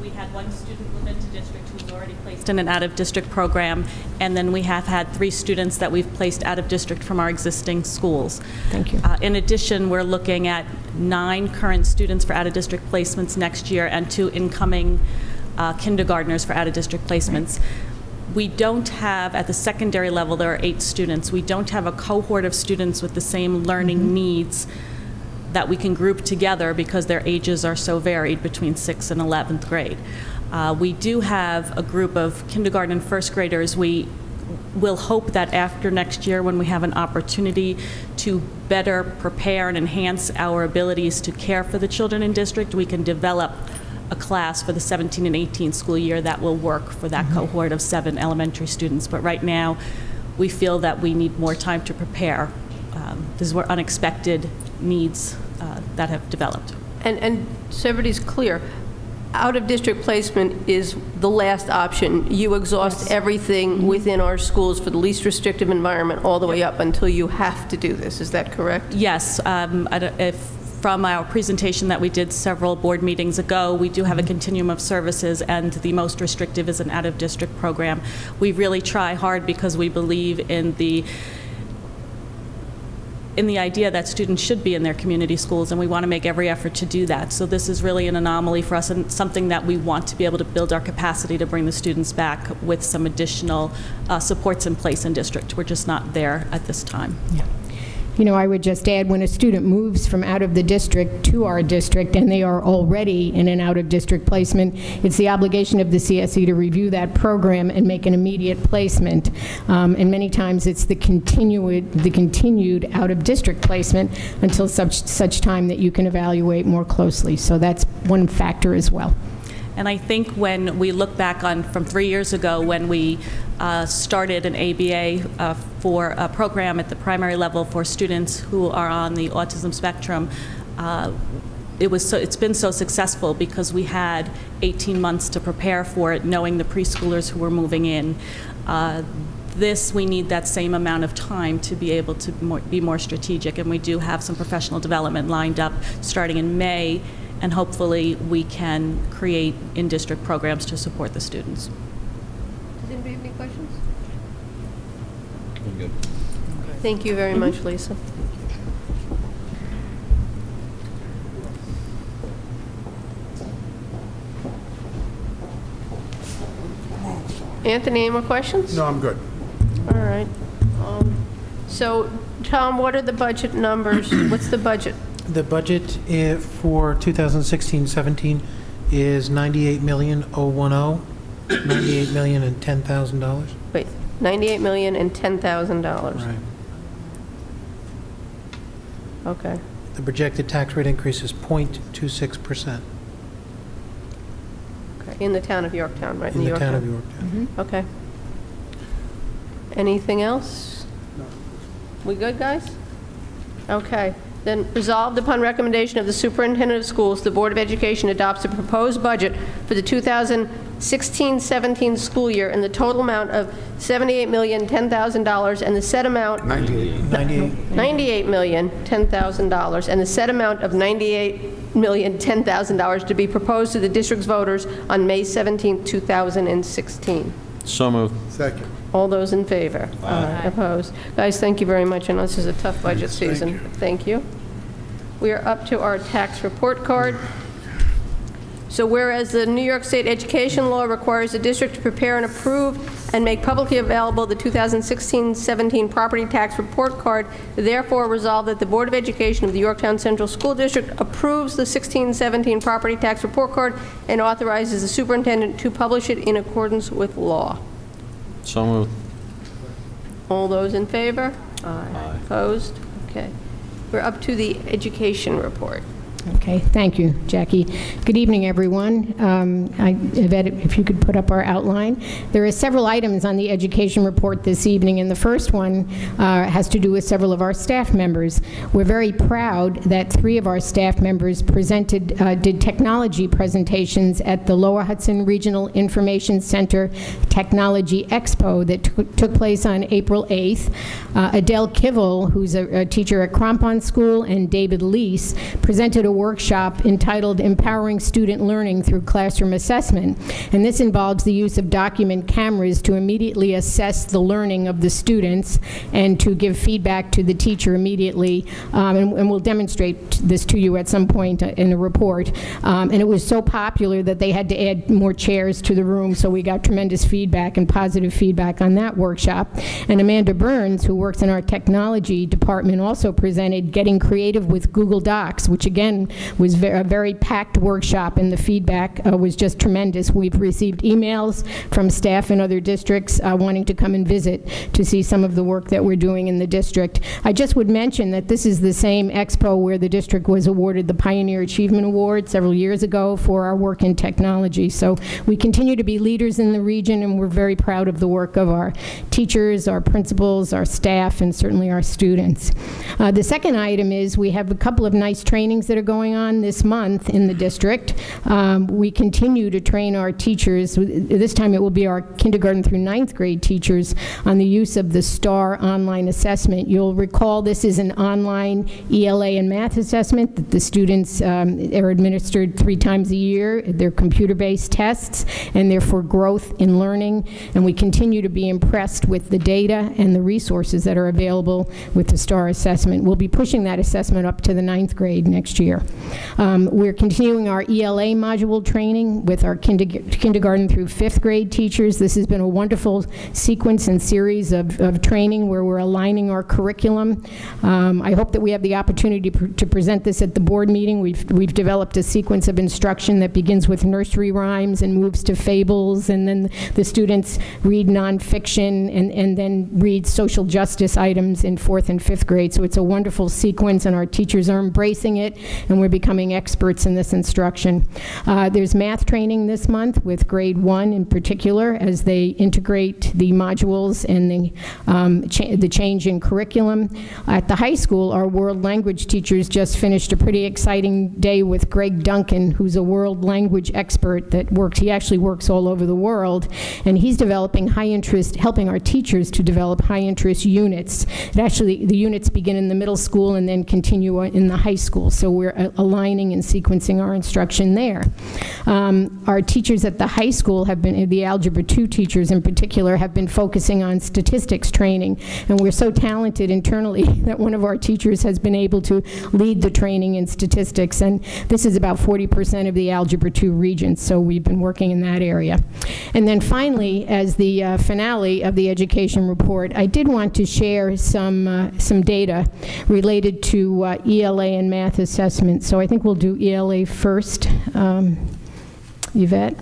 we had one student move into district who was already placed in an out-of-district program, and then we have had three students that we've placed out-of-district from our existing schools. Thank you. Uh, In addition, we're looking at nine current students for out-of-district placements next year and two incoming uh, kindergartners for out-of-district placements. We don't have, at the secondary level, there are eight students. We don't have a cohort of students with the same learning needs that we can group together because their ages are so varied between 6th and 11th grade. Uh, We do have a group of kindergarten and first graders. We will hope that after next year, when we have an opportunity to better prepare and enhance our abilities to care for the children in district, we can develop a class for the 17 and 18 school year that will work for that cohort of seven elementary students. But right now, we feel that we need more time to prepare. Um, These were unexpected needs uh, that have developed. And, and so everybody's clear, out-of-district placement is the last option. You exhaust everything within our schools for the least restrictive environment all the way up until you have to do this. Is that correct? Yes, um, if, from our presentation that we did several board meetings ago, we do have a continuum of services, and the most restrictive is an out-of-district program. We really try hard because we believe in the in the idea that students should be in their community schools, and we want to make every effort to do that. So this is really an anomaly for us and something that we want to be able to build our capacity to bring the students back with some additional uh, supports in place in district. We're just not there at this time. You know, I would just add, when a student moves from out of the district to our district, and they are already in an out-of-district placement, it's the obligation of the CSE to review that program and make an immediate placement. Um, And many times, it's the continued, the continued out-of-district placement until such, such time that you can evaluate more closely. So that's one factor as well. And I think when we look back on, from three years ago, when we uh, started an ABA uh, for a program at the primary level for students who are on the autism spectrum, uh, it was so, it's been so successful because we had 18 months to prepare for it, knowing the preschoolers who were moving in. Uh, This, we need that same amount of time to be able to more, be more strategic, and we do have some professional development lined up starting in May, and hopefully we can create in-district programs to support the students. Does anybody have any questions? I'm good. Thank you very much, Lisa. Anthony, any more questions? No, I'm good. All right. Um, So, Tom, what are the budget numbers? What's the budget? The budget for 2016-17 is 98,010, 98 million and $10,000. Wait, 98 million and $10,000. Right. Okay. The projected tax rate increase is .26% Okay, In the town of Yorktown, right? in the town of Yorktown? Yorktown. Mm-hmm. Okay. Anything else? No. We good, guys? Okay. Then resolved upon recommendation of the superintendent of schools, the Board of Education adopts a proposed budget for the 2016-17 school year in the total amount of $78,010,000 and the set amount... 98. 98. $98,010,000 and the set amount of $98,010,000 to be proposed to the district's voters on May 17, 2016. So moved. Second. All those in favor? Aye. Opposed? Guys, thank you very much. I know this is a tough budget Thank season. you. Thank you. We are up to our tax report card. So whereas the New York State Education Law requires the district to prepare and approve and make publicly available the 2016-17 property tax report card, therefore resolved that the Board of Education of the Yorktown Central School District approves the 16-17 property tax report card and authorizes the superintendent to publish it in accordance with law. So moved. All those in favor? Aye. Opposed? Okay. We're up to the education report. Okay, thank you, Jackie. Good evening, everyone. Um, I- Yvette, if you could put up our outline. There are several items on the education report this evening, and the first one uh, has to do with several of our staff members. We're very proud that three of our staff members presented, uh, did technology presentations at the Lower Hudson Regional Information Center Technology Expo that took- place on April 8th. Uh, Adele Kivel, who's a a teacher at Crompond School, and David Lease presented a workshop entitled Empowering Student Learning Through Classroom Assessment. And this involves the use of document cameras to immediately assess the learning of the students and to give feedback to the teacher immediately. Um, And and we'll demonstrate this to you at some point in the report. Um, And it was so popular that they had to add more chairs to the room, so we got tremendous feedback and positive feedback on that workshop. And Amanda Burns, who works in our technology department, also presented Getting Creative with Google Docs, which again was a very packed workshop, and the feedback uh, was just tremendous. We've received emails from staff in other districts uh, wanting to come and visit to see some of the work that we're doing in the district. I just would mention that this is the same expo where the district was awarded the Pioneer Achievement Award several years ago for our work in technology. So we continue to be leaders in the region, and we're very proud of the work of our teachers, our principals, our staff, and certainly our students. Uh, The second item is we have a couple of nice trainings that are going on this month in the district. Um, We continue to train our teachers, this time it will be our kindergarten through ninth grade teachers, on the use of the STAR online assessment. You'll recall this is an online ELA and math assessment that the students um, are administered three times a year. They're computer-based tests, and they're for growth in learning. And we continue to be impressed with the data and the resources that are available with the STAR assessment. We'll be pushing that assessment up to the ninth grade next year. Um, We're continuing our ELA module training with our kinderg- kindergarten through fifth grade teachers. This has been a wonderful sequence and series of, of training where we're aligning our curriculum. Um, I hope that we have the opportunity pr- to present this at the board meeting. We've, we've developed a sequence of instruction that begins with nursery rhymes and moves to fables, and then the students read nonfiction and, and then read social justice items in fourth and fifth grade. So it's a wonderful sequence, and our teachers are embracing it, and we're becoming experts in this instruction. Uh, there's math training this month with grade one in particular as they integrate the modules and the, um, cha- the change in curriculum. At the high school, our world language teachers just finished a pretty exciting day with Greg Duncan, who's a world language expert that works, he actually works all over the world, and he's developing high interest, helping our teachers to develop high interest units. It actually, the units begin in the middle school and then continue in the high school, so we're aligning and sequencing our instruction there. Um, Our teachers at the high school have been, the Algebra 2 teachers in particular, have been focusing on statistics training, and we're so talented internally that one of our teachers has been able to lead the training in statistics, and this is about 40% of the Algebra 2 region, so we've been working in that area. And then finally, as the uh, finale of the education report, I did want to share some, uh, some data related to uh, ELA and math assessment. So I think we'll do ELA first. Um, Yvette?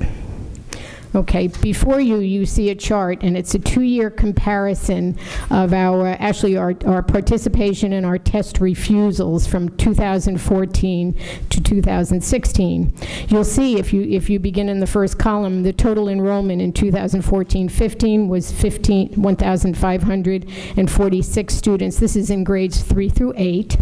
Okay, before you, you see a chart, and it's a two-year comparison of our, actually, our, our participation and our test refusals from 2014 to 2016. You'll see, if you, if you begin in the first column, the total enrollment in 2014-15 was 15 1,546 students. This is in grades 3 through 8,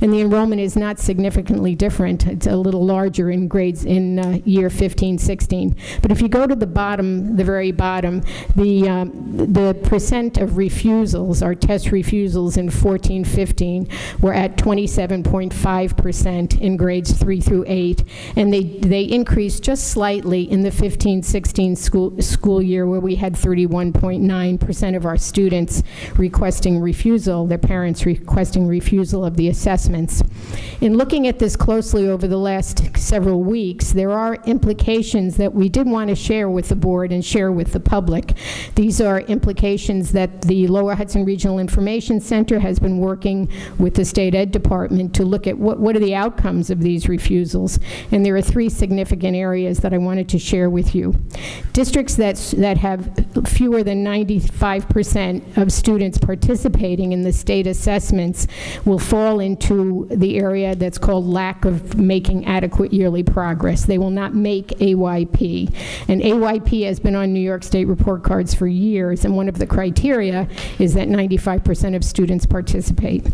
and the enrollment is not significantly different. It's a little larger in grades in uh, year 15-16. But if you go to the bottom, the very bottom, the, um, the percent of refusals, our test refusals in 14, 15, were at 27.5% in grades 3 through 8, and they, they increased just slightly in the 15, 16 school, school year where we had 31.9% of our students requesting refusal, their parents requesting refusal of the assessments. In looking at this closely over the last several weeks, there are implications that we did want to share with the board and share with the public. These are implications that the Lower Hudson Regional Information Center has been working with the State Ed Department to look at what, what are the outcomes of these refusals. And there are three significant areas that I wanted to share with you. Districts that, that have fewer than 95% of students participating in the state assessments will fall into the area that's called lack of making adequate yearly progress. They will not make AYP. And AYP has been on New York State report cards for years, and one of the criteria is that 95% of students participate.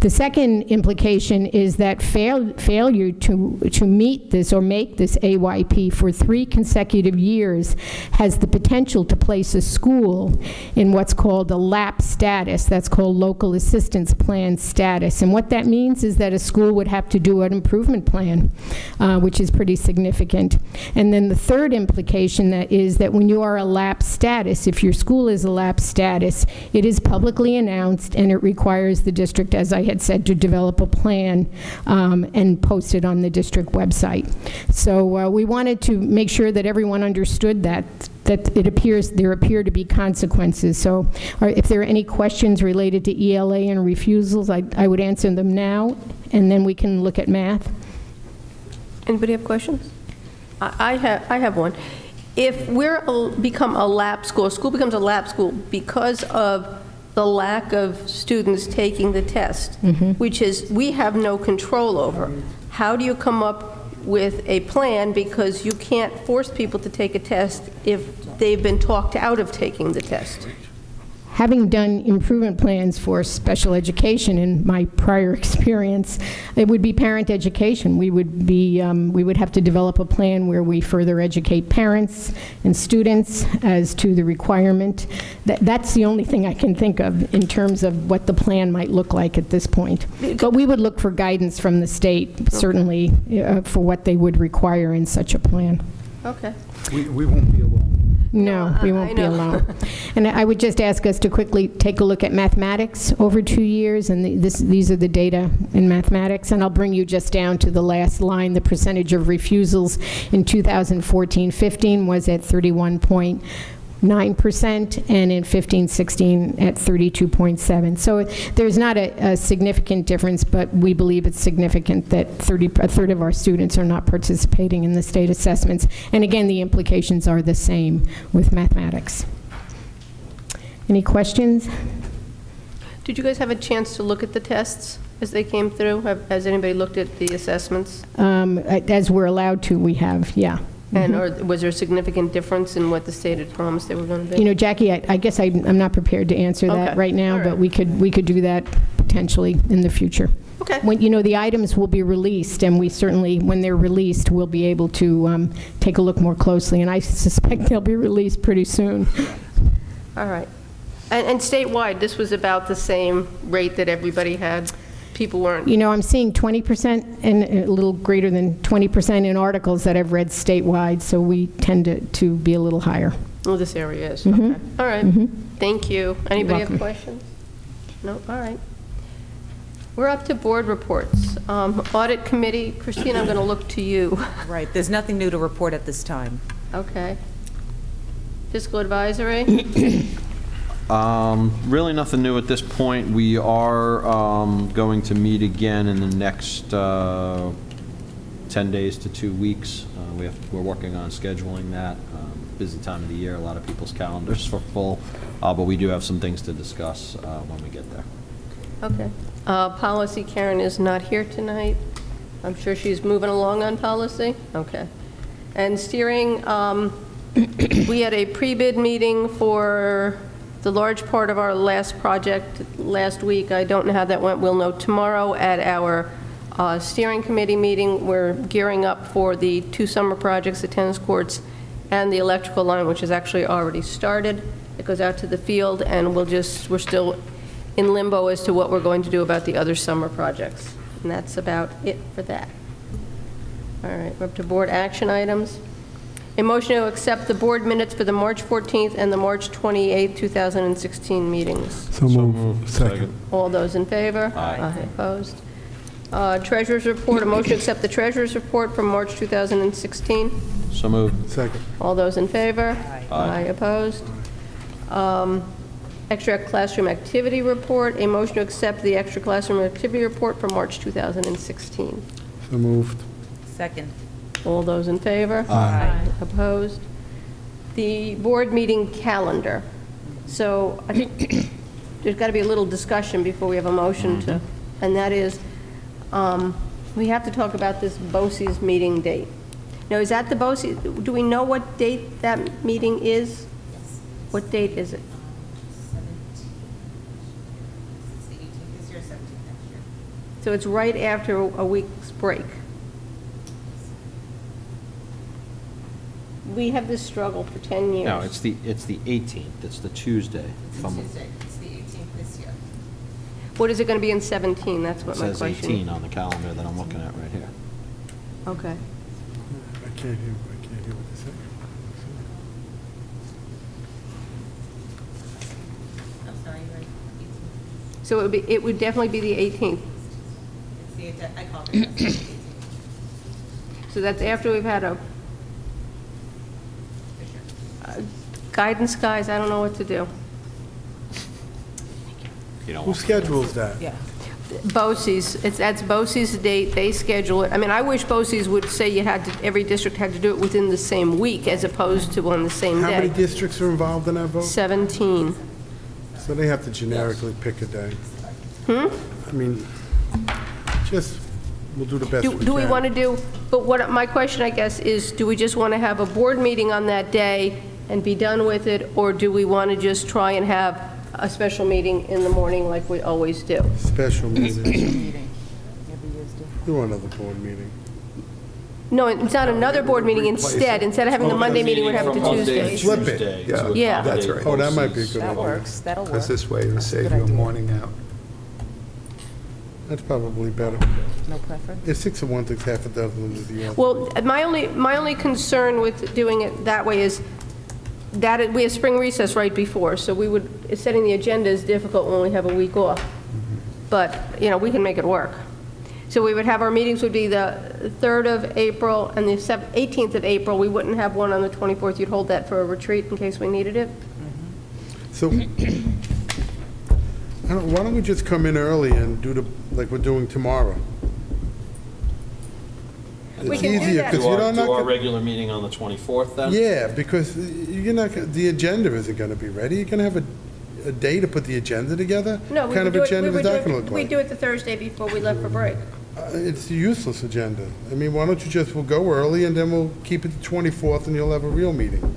The second implication is that fail, failure to, to meet this or make this AYP for three consecutive years has the potential to place a school in what's called a LAP status. That's called Local Assistance Plan status. And what that means is that a school would have to do an improvement plan, uh, which is pretty significant. And then the third implication that is that when you are a LAP status, if your school is a LAP status, it is publicly announced and it requires the district, as I had said, to develop a plan um, and post it on the district website. So uh, we wanted to make sure that everyone understood that that it appears there appear to be consequences. So if there are any questions related to ELA and refusals, I, I would answer them now, and then we can look at math. Anybody have questions? I I have, I have one. If we're, a- become a LAP school, a school becomes a LAP school because of the lack of students taking the test, mm-hmm. which is, we have no control over, how do you come up with a plan, because you can't force people to take a test if they've been talked out of taking the test? Having done improvement plans for special education in my prior experience, it would be parent education. We would be, um, we would have to develop a plan where we further educate parents and students as to the requirement. That, that's the only thing I can think of in terms of what the plan might look like at this point. But we would look for guidance from the state, certainly, uh, for what they would require in such a plan. Okay. We, we won't be alone. No, we uh, won't I be alone. And I would just ask us to quickly take a look at mathematics over two years, and the- this, these are the data in mathematics, and I'll bring you just down to the last line. The percentage of refusals in 2014-15 was at 31.9%, and in 15-16 at 32.7. So there's not a, a significant difference, but we believe it's significant that 30, a third of our students are not participating in the state assessments. And again, the implications are the same with mathematics. Any questions? Did you guys have a chance to look at the tests as they came through? Have- Has anybody looked at the assessments? Um, As we're allowed to, we have, yeah. And Mhm. or was there a significant difference in what the state had promised they were going to be? You know, Jackie, I I guess I- I'm not prepared to answer that Okay. right now, All but we could, we could do that potentially in the future. Okay. When, you know, the items will be released, and we certainly, when they're released, we'll be able to um, take a look more closely, and I suspect they'll be released pretty soon. All right. And and statewide, this was about the same rate that everybody had? People weren't? You know, I'm seeing 20% and a little greater than 20% in articles that I've read statewide, so we tend to, to be a little higher. Oh, this area is, Mhm. okay. All right. Mhm. Thank you. Anybody have questions? No, all right. We're up to board reports. Um, Audit Committee, Christine, I'm going to look to you. Right, there's nothing new to report at this time. Okay. Fiscal Advisory? Um, Really nothing new at this point. We are um, going to meet again in the next uh, 10 days to two weeks. Uh, We have, we're working on scheduling that. Um, Busy time of the year, a lot of people's calendars are full, uh, but we do have some things to discuss uh, when we get there. Okay. Uh, Policy, Karen is not here tonight. I'm sure she's moving along on policy? Okay. And steering, um, we had a pre-bid meeting for the large part of our last project last week. I don't know how that went. We'll know tomorrow at our uh, steering committee meeting. We're gearing up for the two summer projects, the tennis courts and the electrical line, which has actually already started. It goes out to the field, and we'll just, we're still in limbo as to what we're going to do about the other summer projects. And that's about it for that. All right, we're up to board action items. A motion to accept the board minutes for the March 14th and the March 28th, 2016 meetings. So move. Second. All those in favor? Aye. Opposed? Uh, Treasurer's report, a motion to accept the treasurer's report from March 2016. So moved. Second. All those in favor? Aye. opposed? Um, Extra classroom activity report, a motion to accept the extra classroom activity report from March 2016. So moved. Second. All those in favor? Aye. Opposed? The board meeting calendar. So I think there's got to be a little discussion before we have a motion to, and that is, um, we have to talk about this BOCES meeting date. Now, is that the BOCES, do we know what date that meeting is? What date is it? So it's right after a week's break. We have this struggle for 10 years. No, it's the, it's the 18th. It's the Tuesday. It's Tuesday. It's the 18th this year. What is it going to be in 17? That's It what my says question 18 on the calendar that I'm looking at right here. Okay. I can't hear, I can't hear what they say. I'm sorry, you're right. So it would be, it would definitely be the 18th. It's the, I called it. the 18th. So that's after we've had a guidance, guys, I don't know what to do. You don't Who want- schedules that? Yeah. BOCES, it's, that's BOCES' date, they schedule it. I mean, I wish BOCES would say you had to, every district had to do it within the same week as opposed to on the same day. How many day. districts are involved in that vote? 17. So they have to generically pick a day. Hmm? I mean, just, we'll do the best we Do can. do we want to do, but what, my question, I guess, is, do we just want to have a board meeting on that day and be done with it? Or do we want to just try and have a special meeting in the morning like we always do. Special meeting. Meeting. Every year's different. You want another board meeting? No, it's not another board meeting instead. Instead of having the oh, Monday meeting, we'd have it to Tuesday. Flip it. Yeah, Yeah. that's right. Oh, that might be a good That idea. works, that'll work. Because this way it'll save you a morning out. That's probably better. No preference? It's six of one, takes half a dozen of the other. Well, my only, my only concern with doing it that way is that we have spring recess right before, so we would, setting the agenda is difficult when we have a week off. But, you know, we can make it work. So we would have, our meetings would be the 3rd of April and the sev- 18th of April. We wouldn't have one on the 24th. You'd hold that for a retreat in case we needed it? So, I don't- why don't we just come in early and do the, like we're doing tomorrow? We It's can do easier, that. because Do you our, don't, not do our gonna- regular meeting on the 24th then? yeah, because you're not, gonna- the agenda isn't gonna be ready. You're gonna have a, a day to put the agenda together? No, we Kind would of do it, we agenda would is do that gonna it, look we'd like? do it the Thursday before we left for break. Uh, It's a useless agenda. I mean, why don't you just, we'll go early, and then we'll keep it the 24th, and you'll have a real meeting.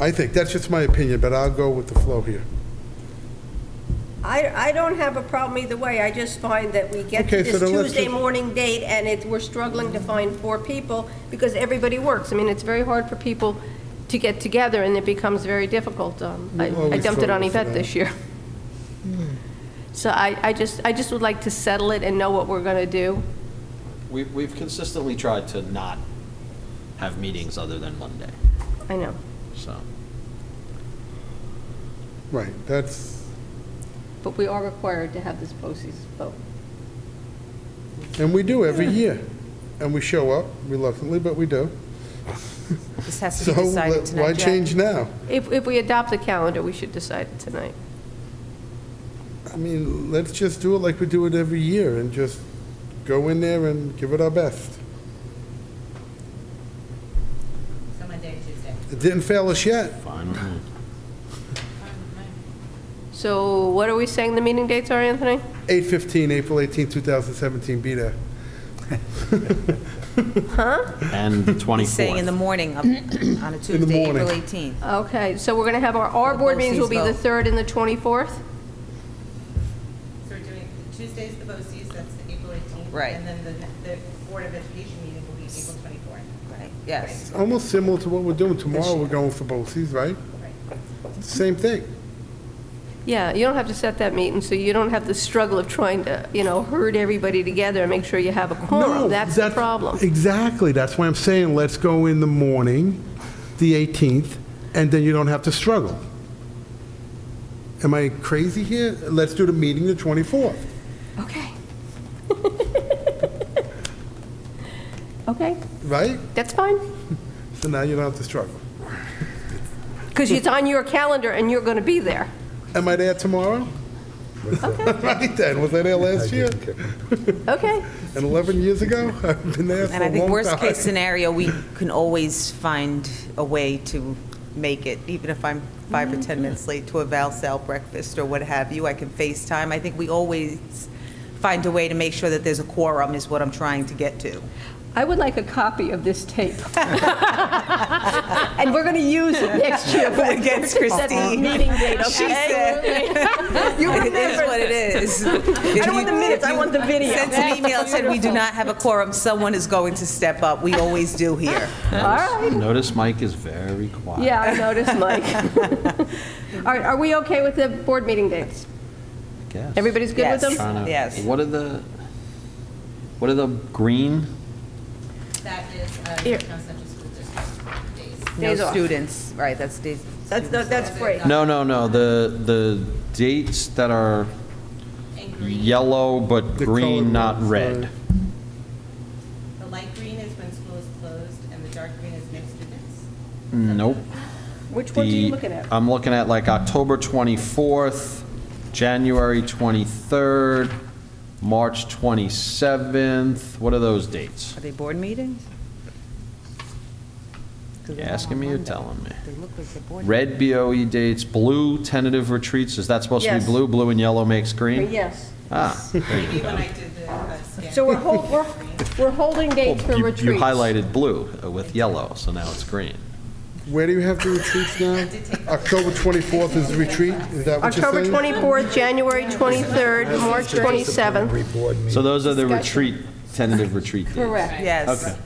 I think, that's just my opinion, but I'll go with the flow here. I, I don't have a problem either way. I just find that we get to Okay, so this then let's Tuesday just- morning date, and it, we're struggling to find four people because everybody works. I mean, it's very hard for people to get together, and it becomes very difficult. Um, I Well, we I dumped it on struggle for Yvette that. this year. So I, I just, I just would like to settle it and know what we're going to do. We, we've consistently tried to not have meetings other than Monday, I know. so. Right, that's, But we are required to have this BOCES vote. and we do every year. And we show up reluctantly, but we do. This has to So be decided let- tonight, why Jack. change now? If, if we adopt the calendar, we should decide it tonight. I mean, let's just do it like we do it every year, and just go in there and give it our best. So Monday and Tuesday. It didn't fail us yet. Fine with me. So what are we saying the meeting dates are, Anthony? 8:15, April 18, 2017, be there. Huh? And the 24th. He's saying in the morning of- on a Tuesday, April 18th. Okay, so we're going to have our, our board meetings will be the 3rd and the 24th? So we're doing, Tuesday's the BOCES, that's the April 18th. Right. And then the, the Board of Education meeting will be April 24th. Right, yes. It's almost similar to what we're doing tomorrow, we're going for BOCES, right? right? Same thing. Yeah, you don't have to set that meeting, so you don't have the struggle of trying to, you know, herd everybody together and make sure you have a quorum. No, quorum. That's the problem. Exactly, that's why I'm saying, let's go in the morning, the 18th, and then you don't have to struggle. Am I crazy here? Let's do the meeting the 24th. Okay. Okay, Right? that's fine. So now you don't have to struggle. Because it's on your calendar and you're going to be there. Am I there tomorrow? Right then, was I there last year? Okay. And 11 years ago? I've been there for a And I think worst time. case scenario, we can always find a way to make it, even if I'm five or 10 mm-hmm. minutes late to a Val Sal breakfast or what have you, I can FaceTime. I think we always find a way to make sure that there's a quorum is what I'm trying to get to. I would like a copy of this tape. And we're going to use it next year. for Against to set the Christine. Meeting date, She okay? said- You It is remember what it this. I don't want the minutes, I want the video. Sent an email, said we do not have a quorum, someone is going to step up. We always do here. All right. Notice Mike is very quiet. Yeah, I noticed, Mike. All right, are we okay with the board meeting dates? Guess. Everybody's good with them? Trying to- Yes. What are the, what are the green? That is, uh, Here. Yorktown Central School District days. No Days off. students, right, that's days. That's, that's great. No, no, no, the, the dates that are yellow but The green, colored not ones, red. right. The light green is when school is closed, and the dark green is mixed students. Nope. Which ones are you The- looking at? I'm looking at like October 24th, January 23rd, March 27th. What are those dates? Are they board meetings? 'Cause You they're all asking on me or Monday. telling me? They look like they're board Red BOE dates, blue tentative retreats, is that supposed to be Yes. blue? Blue and yellow makes green? Yes. Ah, there you go. when I did the uh, scan. So we're hold, we're, we're holding dates for You- You retreats. highlighted blue uh, with yellow, so now it's green. Where do you have the retreats now? October 24th is the retreat? Is that what you're October saying? 24th, January 23rd, March 27th. So those are the Discussion. retreat, tentative retreat dates? Correct. Yes. Okay.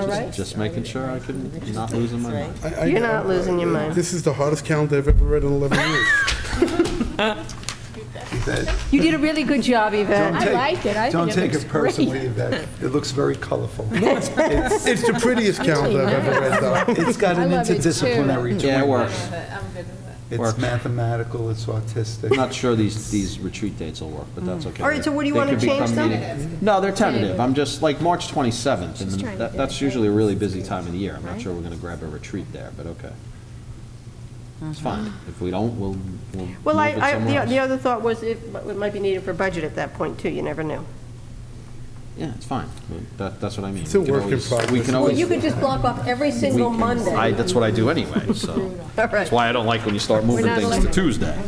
All Just- Just making sure I can not losing my mind. I- I- You're not losing your mind. This is the hardest calendar I've ever read in 11 years. You did a really good job, Yvette. Don't take- Don't take it personally, that it looks very colorful. It's it's the prettiest calendar I've ever read, though. It's got an I love it, too. interdisciplinary twist. Yeah, it works. It's Works. mathematical, it's autistic. I'm not sure these, these retreat dates will work, but that's mm. okay. All right, so what do you They wanna could become change them? meeting- No, they're tentative. I'm just, like, March 27th, and that, that's usually a really busy time of the year. I'm not sure we're gonna grab a retreat there, but okay. It's mm-hmm. fine. If we don't, we'll, we'll Well, I, it I, somewhere the else. the other thought was it it might be needed for budget at that point, too. You never knew. Yeah, it's fine. That, that's what I mean. It's a We can work in always- We progress. can Well, always. you could just block off every single can- Monday. I, that's what I do anyway, so. All right. That's why I don't like when you start moving not things to elected. Tuesday.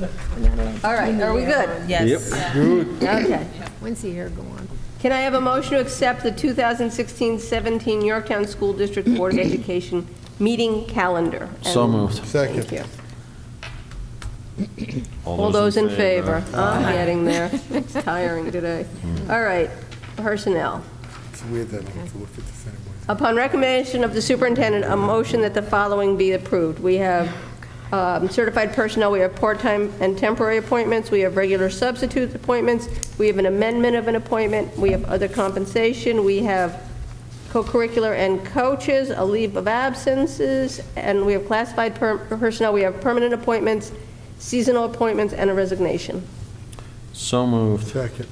All right, are we good? Yes. Yep. Good. Okay. When's the year go on? Can I have a motion to accept the 2016-17 Yorktown School District Board of Education meeting calendar? So And- moved. Second. Thank you. All those in favor? I'm getting there. It's tiring today. All right, personnel. It's weird that I have to look at this anymore. Upon recommendation of the superintendent, a motion that the following be approved. We have um, certified personnel, we have part-time and temporary appointments, we have regular substitute appointments, we have an amendment of an appointment, we have other compensation, we have co-curricular and coaches, a leave of absences, and we have classified per- personnel, we have permanent appointments, seasonal appointments, and a resignation. So moved. Second.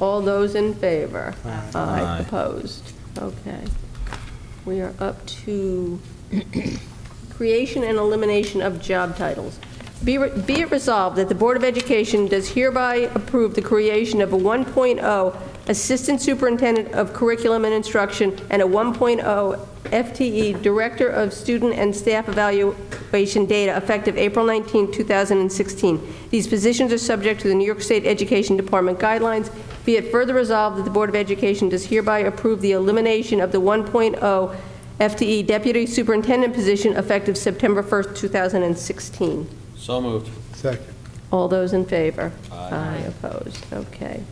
All those in favor? Aye. Opposed? Okay. We are up to creation and elimination of job titles. Be re- be it resolved that the Board of Education does hereby approve the creation of a 1.0 Assistant Superintendent of Curriculum and Instruction and a 1.0 FTE E, Director of Student and Staff Evaluation Data effective April 19, 2016. These positions are subject to the New York State Education Department guidelines. Be it further resolved that the Board of Education does hereby approve the elimination of the 1.0 FTE E Deputy Superintendent position effective September 1st, 2016. So moved. Second. All those in favor? Aye. opposed, okay.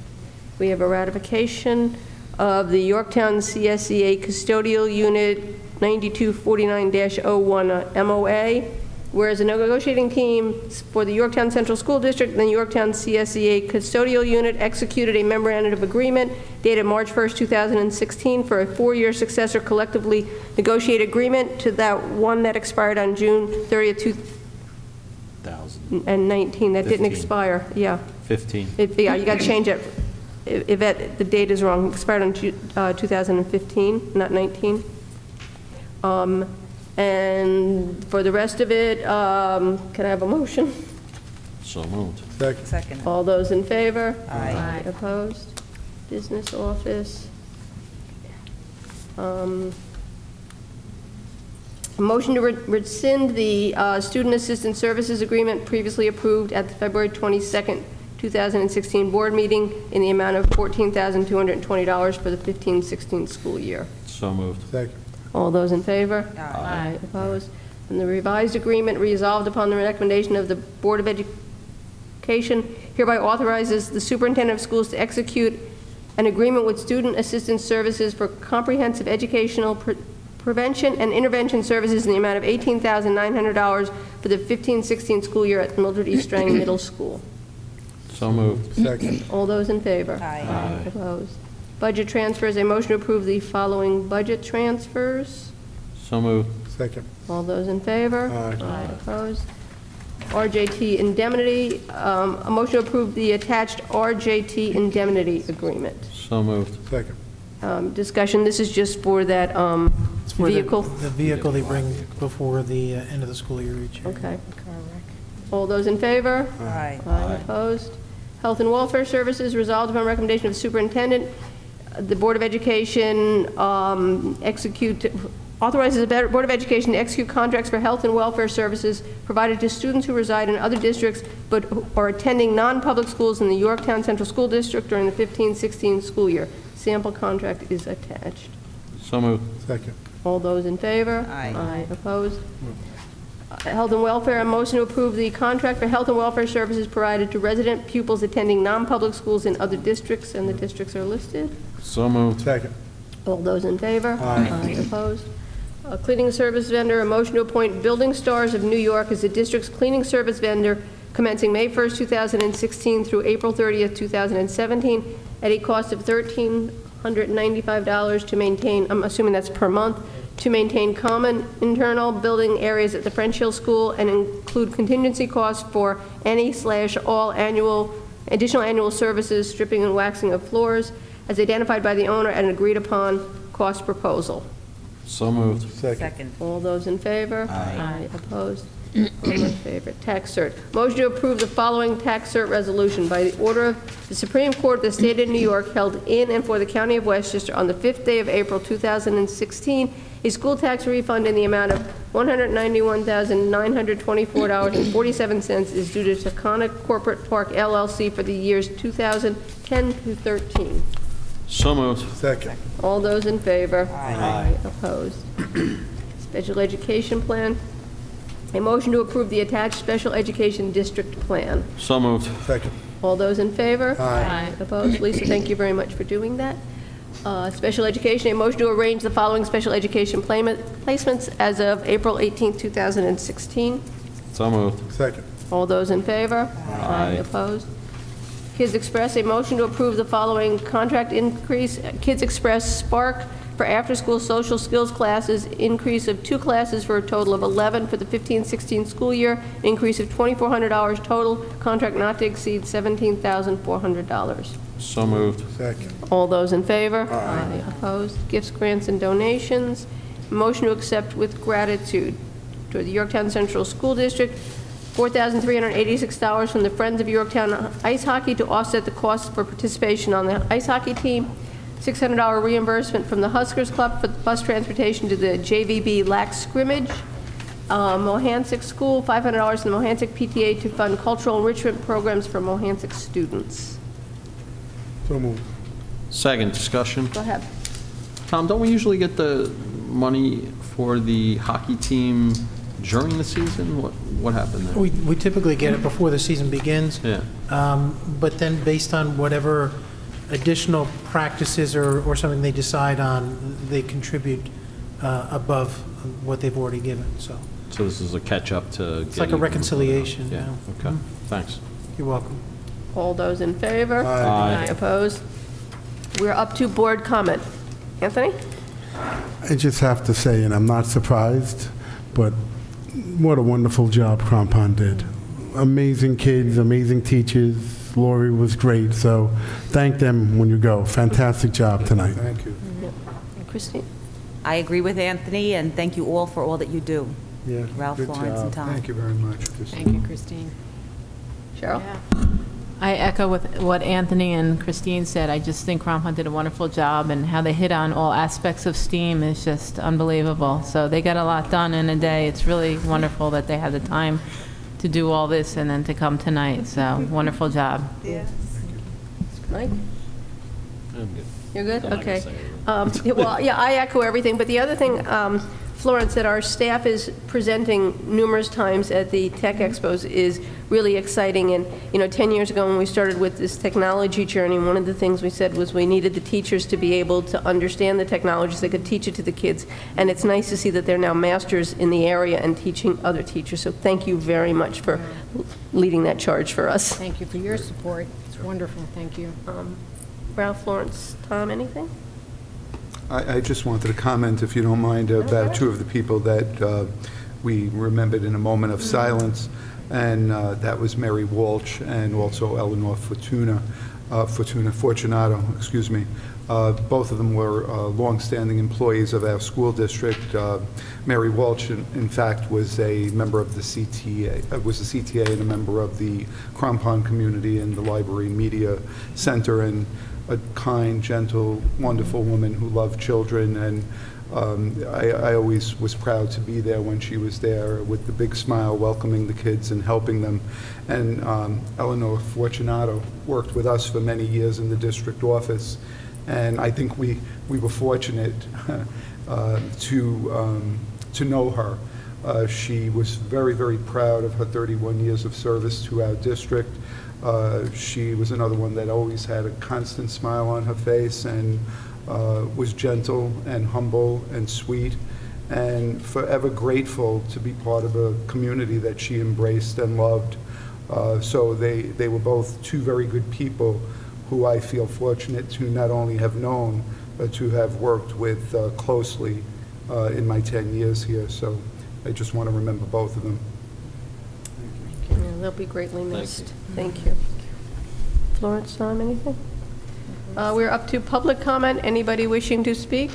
We have a ratification of the Yorktown CSEA Custodial Unit 9249-01 MOA, whereas the negotiating team for the Yorktown Central School District and the Yorktown CSEA Custodial Unit executed a memorandum of agreement dated March 1st, 2016, for a four-year successor collectively negotiated agreement to that one that expired on June 30th, 2019. That didn't expire, yeah. 15. It- Yeah, you got to change it. Yvette, the date is wrong. It Expired on uh, 2015, not 19. Um, And for the rest of it, um, can I have a motion? So moved. Second. Second. All those in favor? Aye. Opposed? Business office. Um, a Motion to re- rescind the uh, Student Assistant Services Agreement previously approved at the February 22nd, 2016 board meeting in the amount of $14,220 for the 15-16 school year. So moved. Second. All those in favor? Aye. Opposed? And the revised agreement resolved upon the recommendation of the Board of Education hereby authorizes the superintendent of schools to execute an agreement with Student Assistance Services for comprehensive educational pre- prevention and intervention services in the amount of $18,900 for the 15-16 school year at Mildred E. Strang Middle School. So moved. Second. All those in favor? Aye. Opposed? Budget transfers, a motion to approve the following budget transfers. So moved. Second. All those in favor? Aye. Opposed? RJT indemnity, um, a motion to approve the attached RJT indemnity agreement. So moved. Second. Um, Discussion, this is just for that um, It's for the- vehicle? The vehicle they bring before the uh, end of the school year each year. Okay. All those in favor? Aye. Aye. Opposed? Health and Welfare Services, resolved upon recommendation of superintendent, the Board of Education um, execute, authorizes the Board of Education to execute contracts for health and welfare services provided to students who reside in other districts but are attending non-public schools in the Yorktown Central School District during the 15-16 school year. Sample contract is attached. So moved. Second. All those in favor? Aye. Aye. Opposed? Health and Welfare, a motion to approve the contract for health and welfare services provided to resident pupils attending non-public schools in other districts, and the districts are listed. So moved. Second. All those in favor? Aye. Opposed? A cleaning service vendor, a motion to appoint Building Stars of New York as the district's cleaning service vendor commencing May 1st, 2016 through April 30th, 2017, at a cost of $1,395 to maintain, I'm assuming that's per month, to maintain common internal building areas at the French Hill School and include contingency costs for any slash all annual, additional annual services, stripping and waxing of floors, as identified by the owner and agreed upon cost proposal. So moved. Second. All those in favor? Aye. Opposed? All in favor. Tax cert. Motion to approve the following tax cert resolution by the order of the Supreme Court of the State of New York held in and for the County of Westchester on the 5th day of April 2016. A school tax refund in the amount of $191,924.47 is due to Taconic Corporate Park LLC for the years 2010 through 13. So moved. Second. All those in favor? Aye. Opposed? Special education plan. A motion to approve the attached special education district plan. So moved. Second. All those in favor? Aye. Opposed? Lisa, thank you very much for doing that. Uh, Special education, a motion to arrange the following special education playma- placements as of April 18, 2016. So moved. Second. All those in favor? Aye. Opposed? Kids Express, a motion to approve the following contract increase. Kids Express Spark for after-school social skills classes, increase of two classes for a total of 11 for the 15-16 school year, increase of $2,400 total, contract not to exceed $17,400. So moved. Second. All those in favor? Aye. Opposed? Gifts, grants, and donations. Motion to accept with gratitude to the Yorktown Central School District, $4,386 from the Friends of Yorktown Ice Hockey to offset the costs for participation on the ice hockey team, $600 reimbursement from the Huskers Club for bus transportation to the JVB LAC scrimmage, uh, Mohansic School, $500 from the Mohansic PTA to fund cultural enrichment programs for Mohansic students. So moved. Second, discussion. Go ahead. Tom, don't we usually get the money for the hockey team during the season? What, what happened there? We we typically get it before the season begins. Yeah. Um, But then based on whatever additional practices or, or something they decide on, they contribute uh, above what they've already given, so. So this is a catch-up to It's like a reconciliation, Yeah, yeah. okay, Mhm. thanks. You're welcome. All those in favor? Aye. Aye. Opposed? We're up to board comment. Anthony? I just have to say, and I'm not surprised, but what a wonderful job Crompond did. Amazing kids, amazing teachers. Lori was great, so thank them when you go. Fantastic job tonight. Thank you. Christine? I agree with Anthony, and thank you all for all that you do. Yeah, Ralph, good Florence, and. Tom. Thank you very much. Christine. Thank you, Christine. Cheryl? I echo with what Anthony and Christine said. I just think Crompond did a wonderful job, and how they hit on all aspects of STEAM is just unbelievable. So they got a lot done in a day. It's really wonderful that they had the time to do all this and then to come tonight. So wonderful job. Yes. Mike? I'm good. You're good? I'm Okay. Um, Well, yeah, I echo everything, but the other thing, um, Florence, that our staff is presenting numerous times at the Tech Expos is really exciting. And, you know, 10 years ago when we started with this technology journey, one of the things we said was we needed the teachers to be able to understand the technologies, they could teach it to the kids. And it's nice to see that they're now masters in the area and teaching other teachers. So thank you very much for leading that charge for us. Thank you for your support. It's wonderful. Thank you. Um, Ralph, Florence, Tom, anything? I, I just wanted to comment, if you don't mind, about two of the people that uh, we remembered in a moment of silence, and uh, that was Mary Walsh and also Eleanor Fortuna, uh, Fortuna, Fortunato, excuse me. Uh, Both of them were uh, longstanding employees of our school district. Uh, Mary Walsh, in in fact, was a member of the CTA, uh, was a CTA and a member of the Crompond community and the Library Media Center, and a kind, gentle, wonderful woman who loved children, and um, I, I always was proud to be there when she was there with the big smile, welcoming the kids and helping them. And um, Eleanor Fortunato worked with us for many years in the district office, and I think we, we were fortunate uh, to, um, to know her. Uh, She was very, very proud of her 31 years of service to our district. Uh, She was another one that always had a constant smile on her face and uh, was gentle and humble and sweet and forever grateful to be part of a community that she embraced and loved. Uh, So they, they were both two very good people who I feel fortunate to not only have known, but to have worked with uh, closely uh, in my 10 years here. So I just want to remember both of them. Yeah, They'll be greatly missed. Thank you. Florence, Tom, anything? Uh, We're up to public comment. Anybody wishing to speak?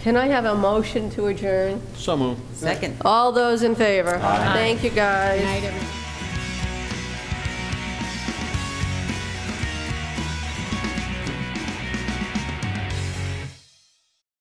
Can I have a motion to adjourn? So moved. Second. All those in favor? Thank you, guys. Good night, everyone.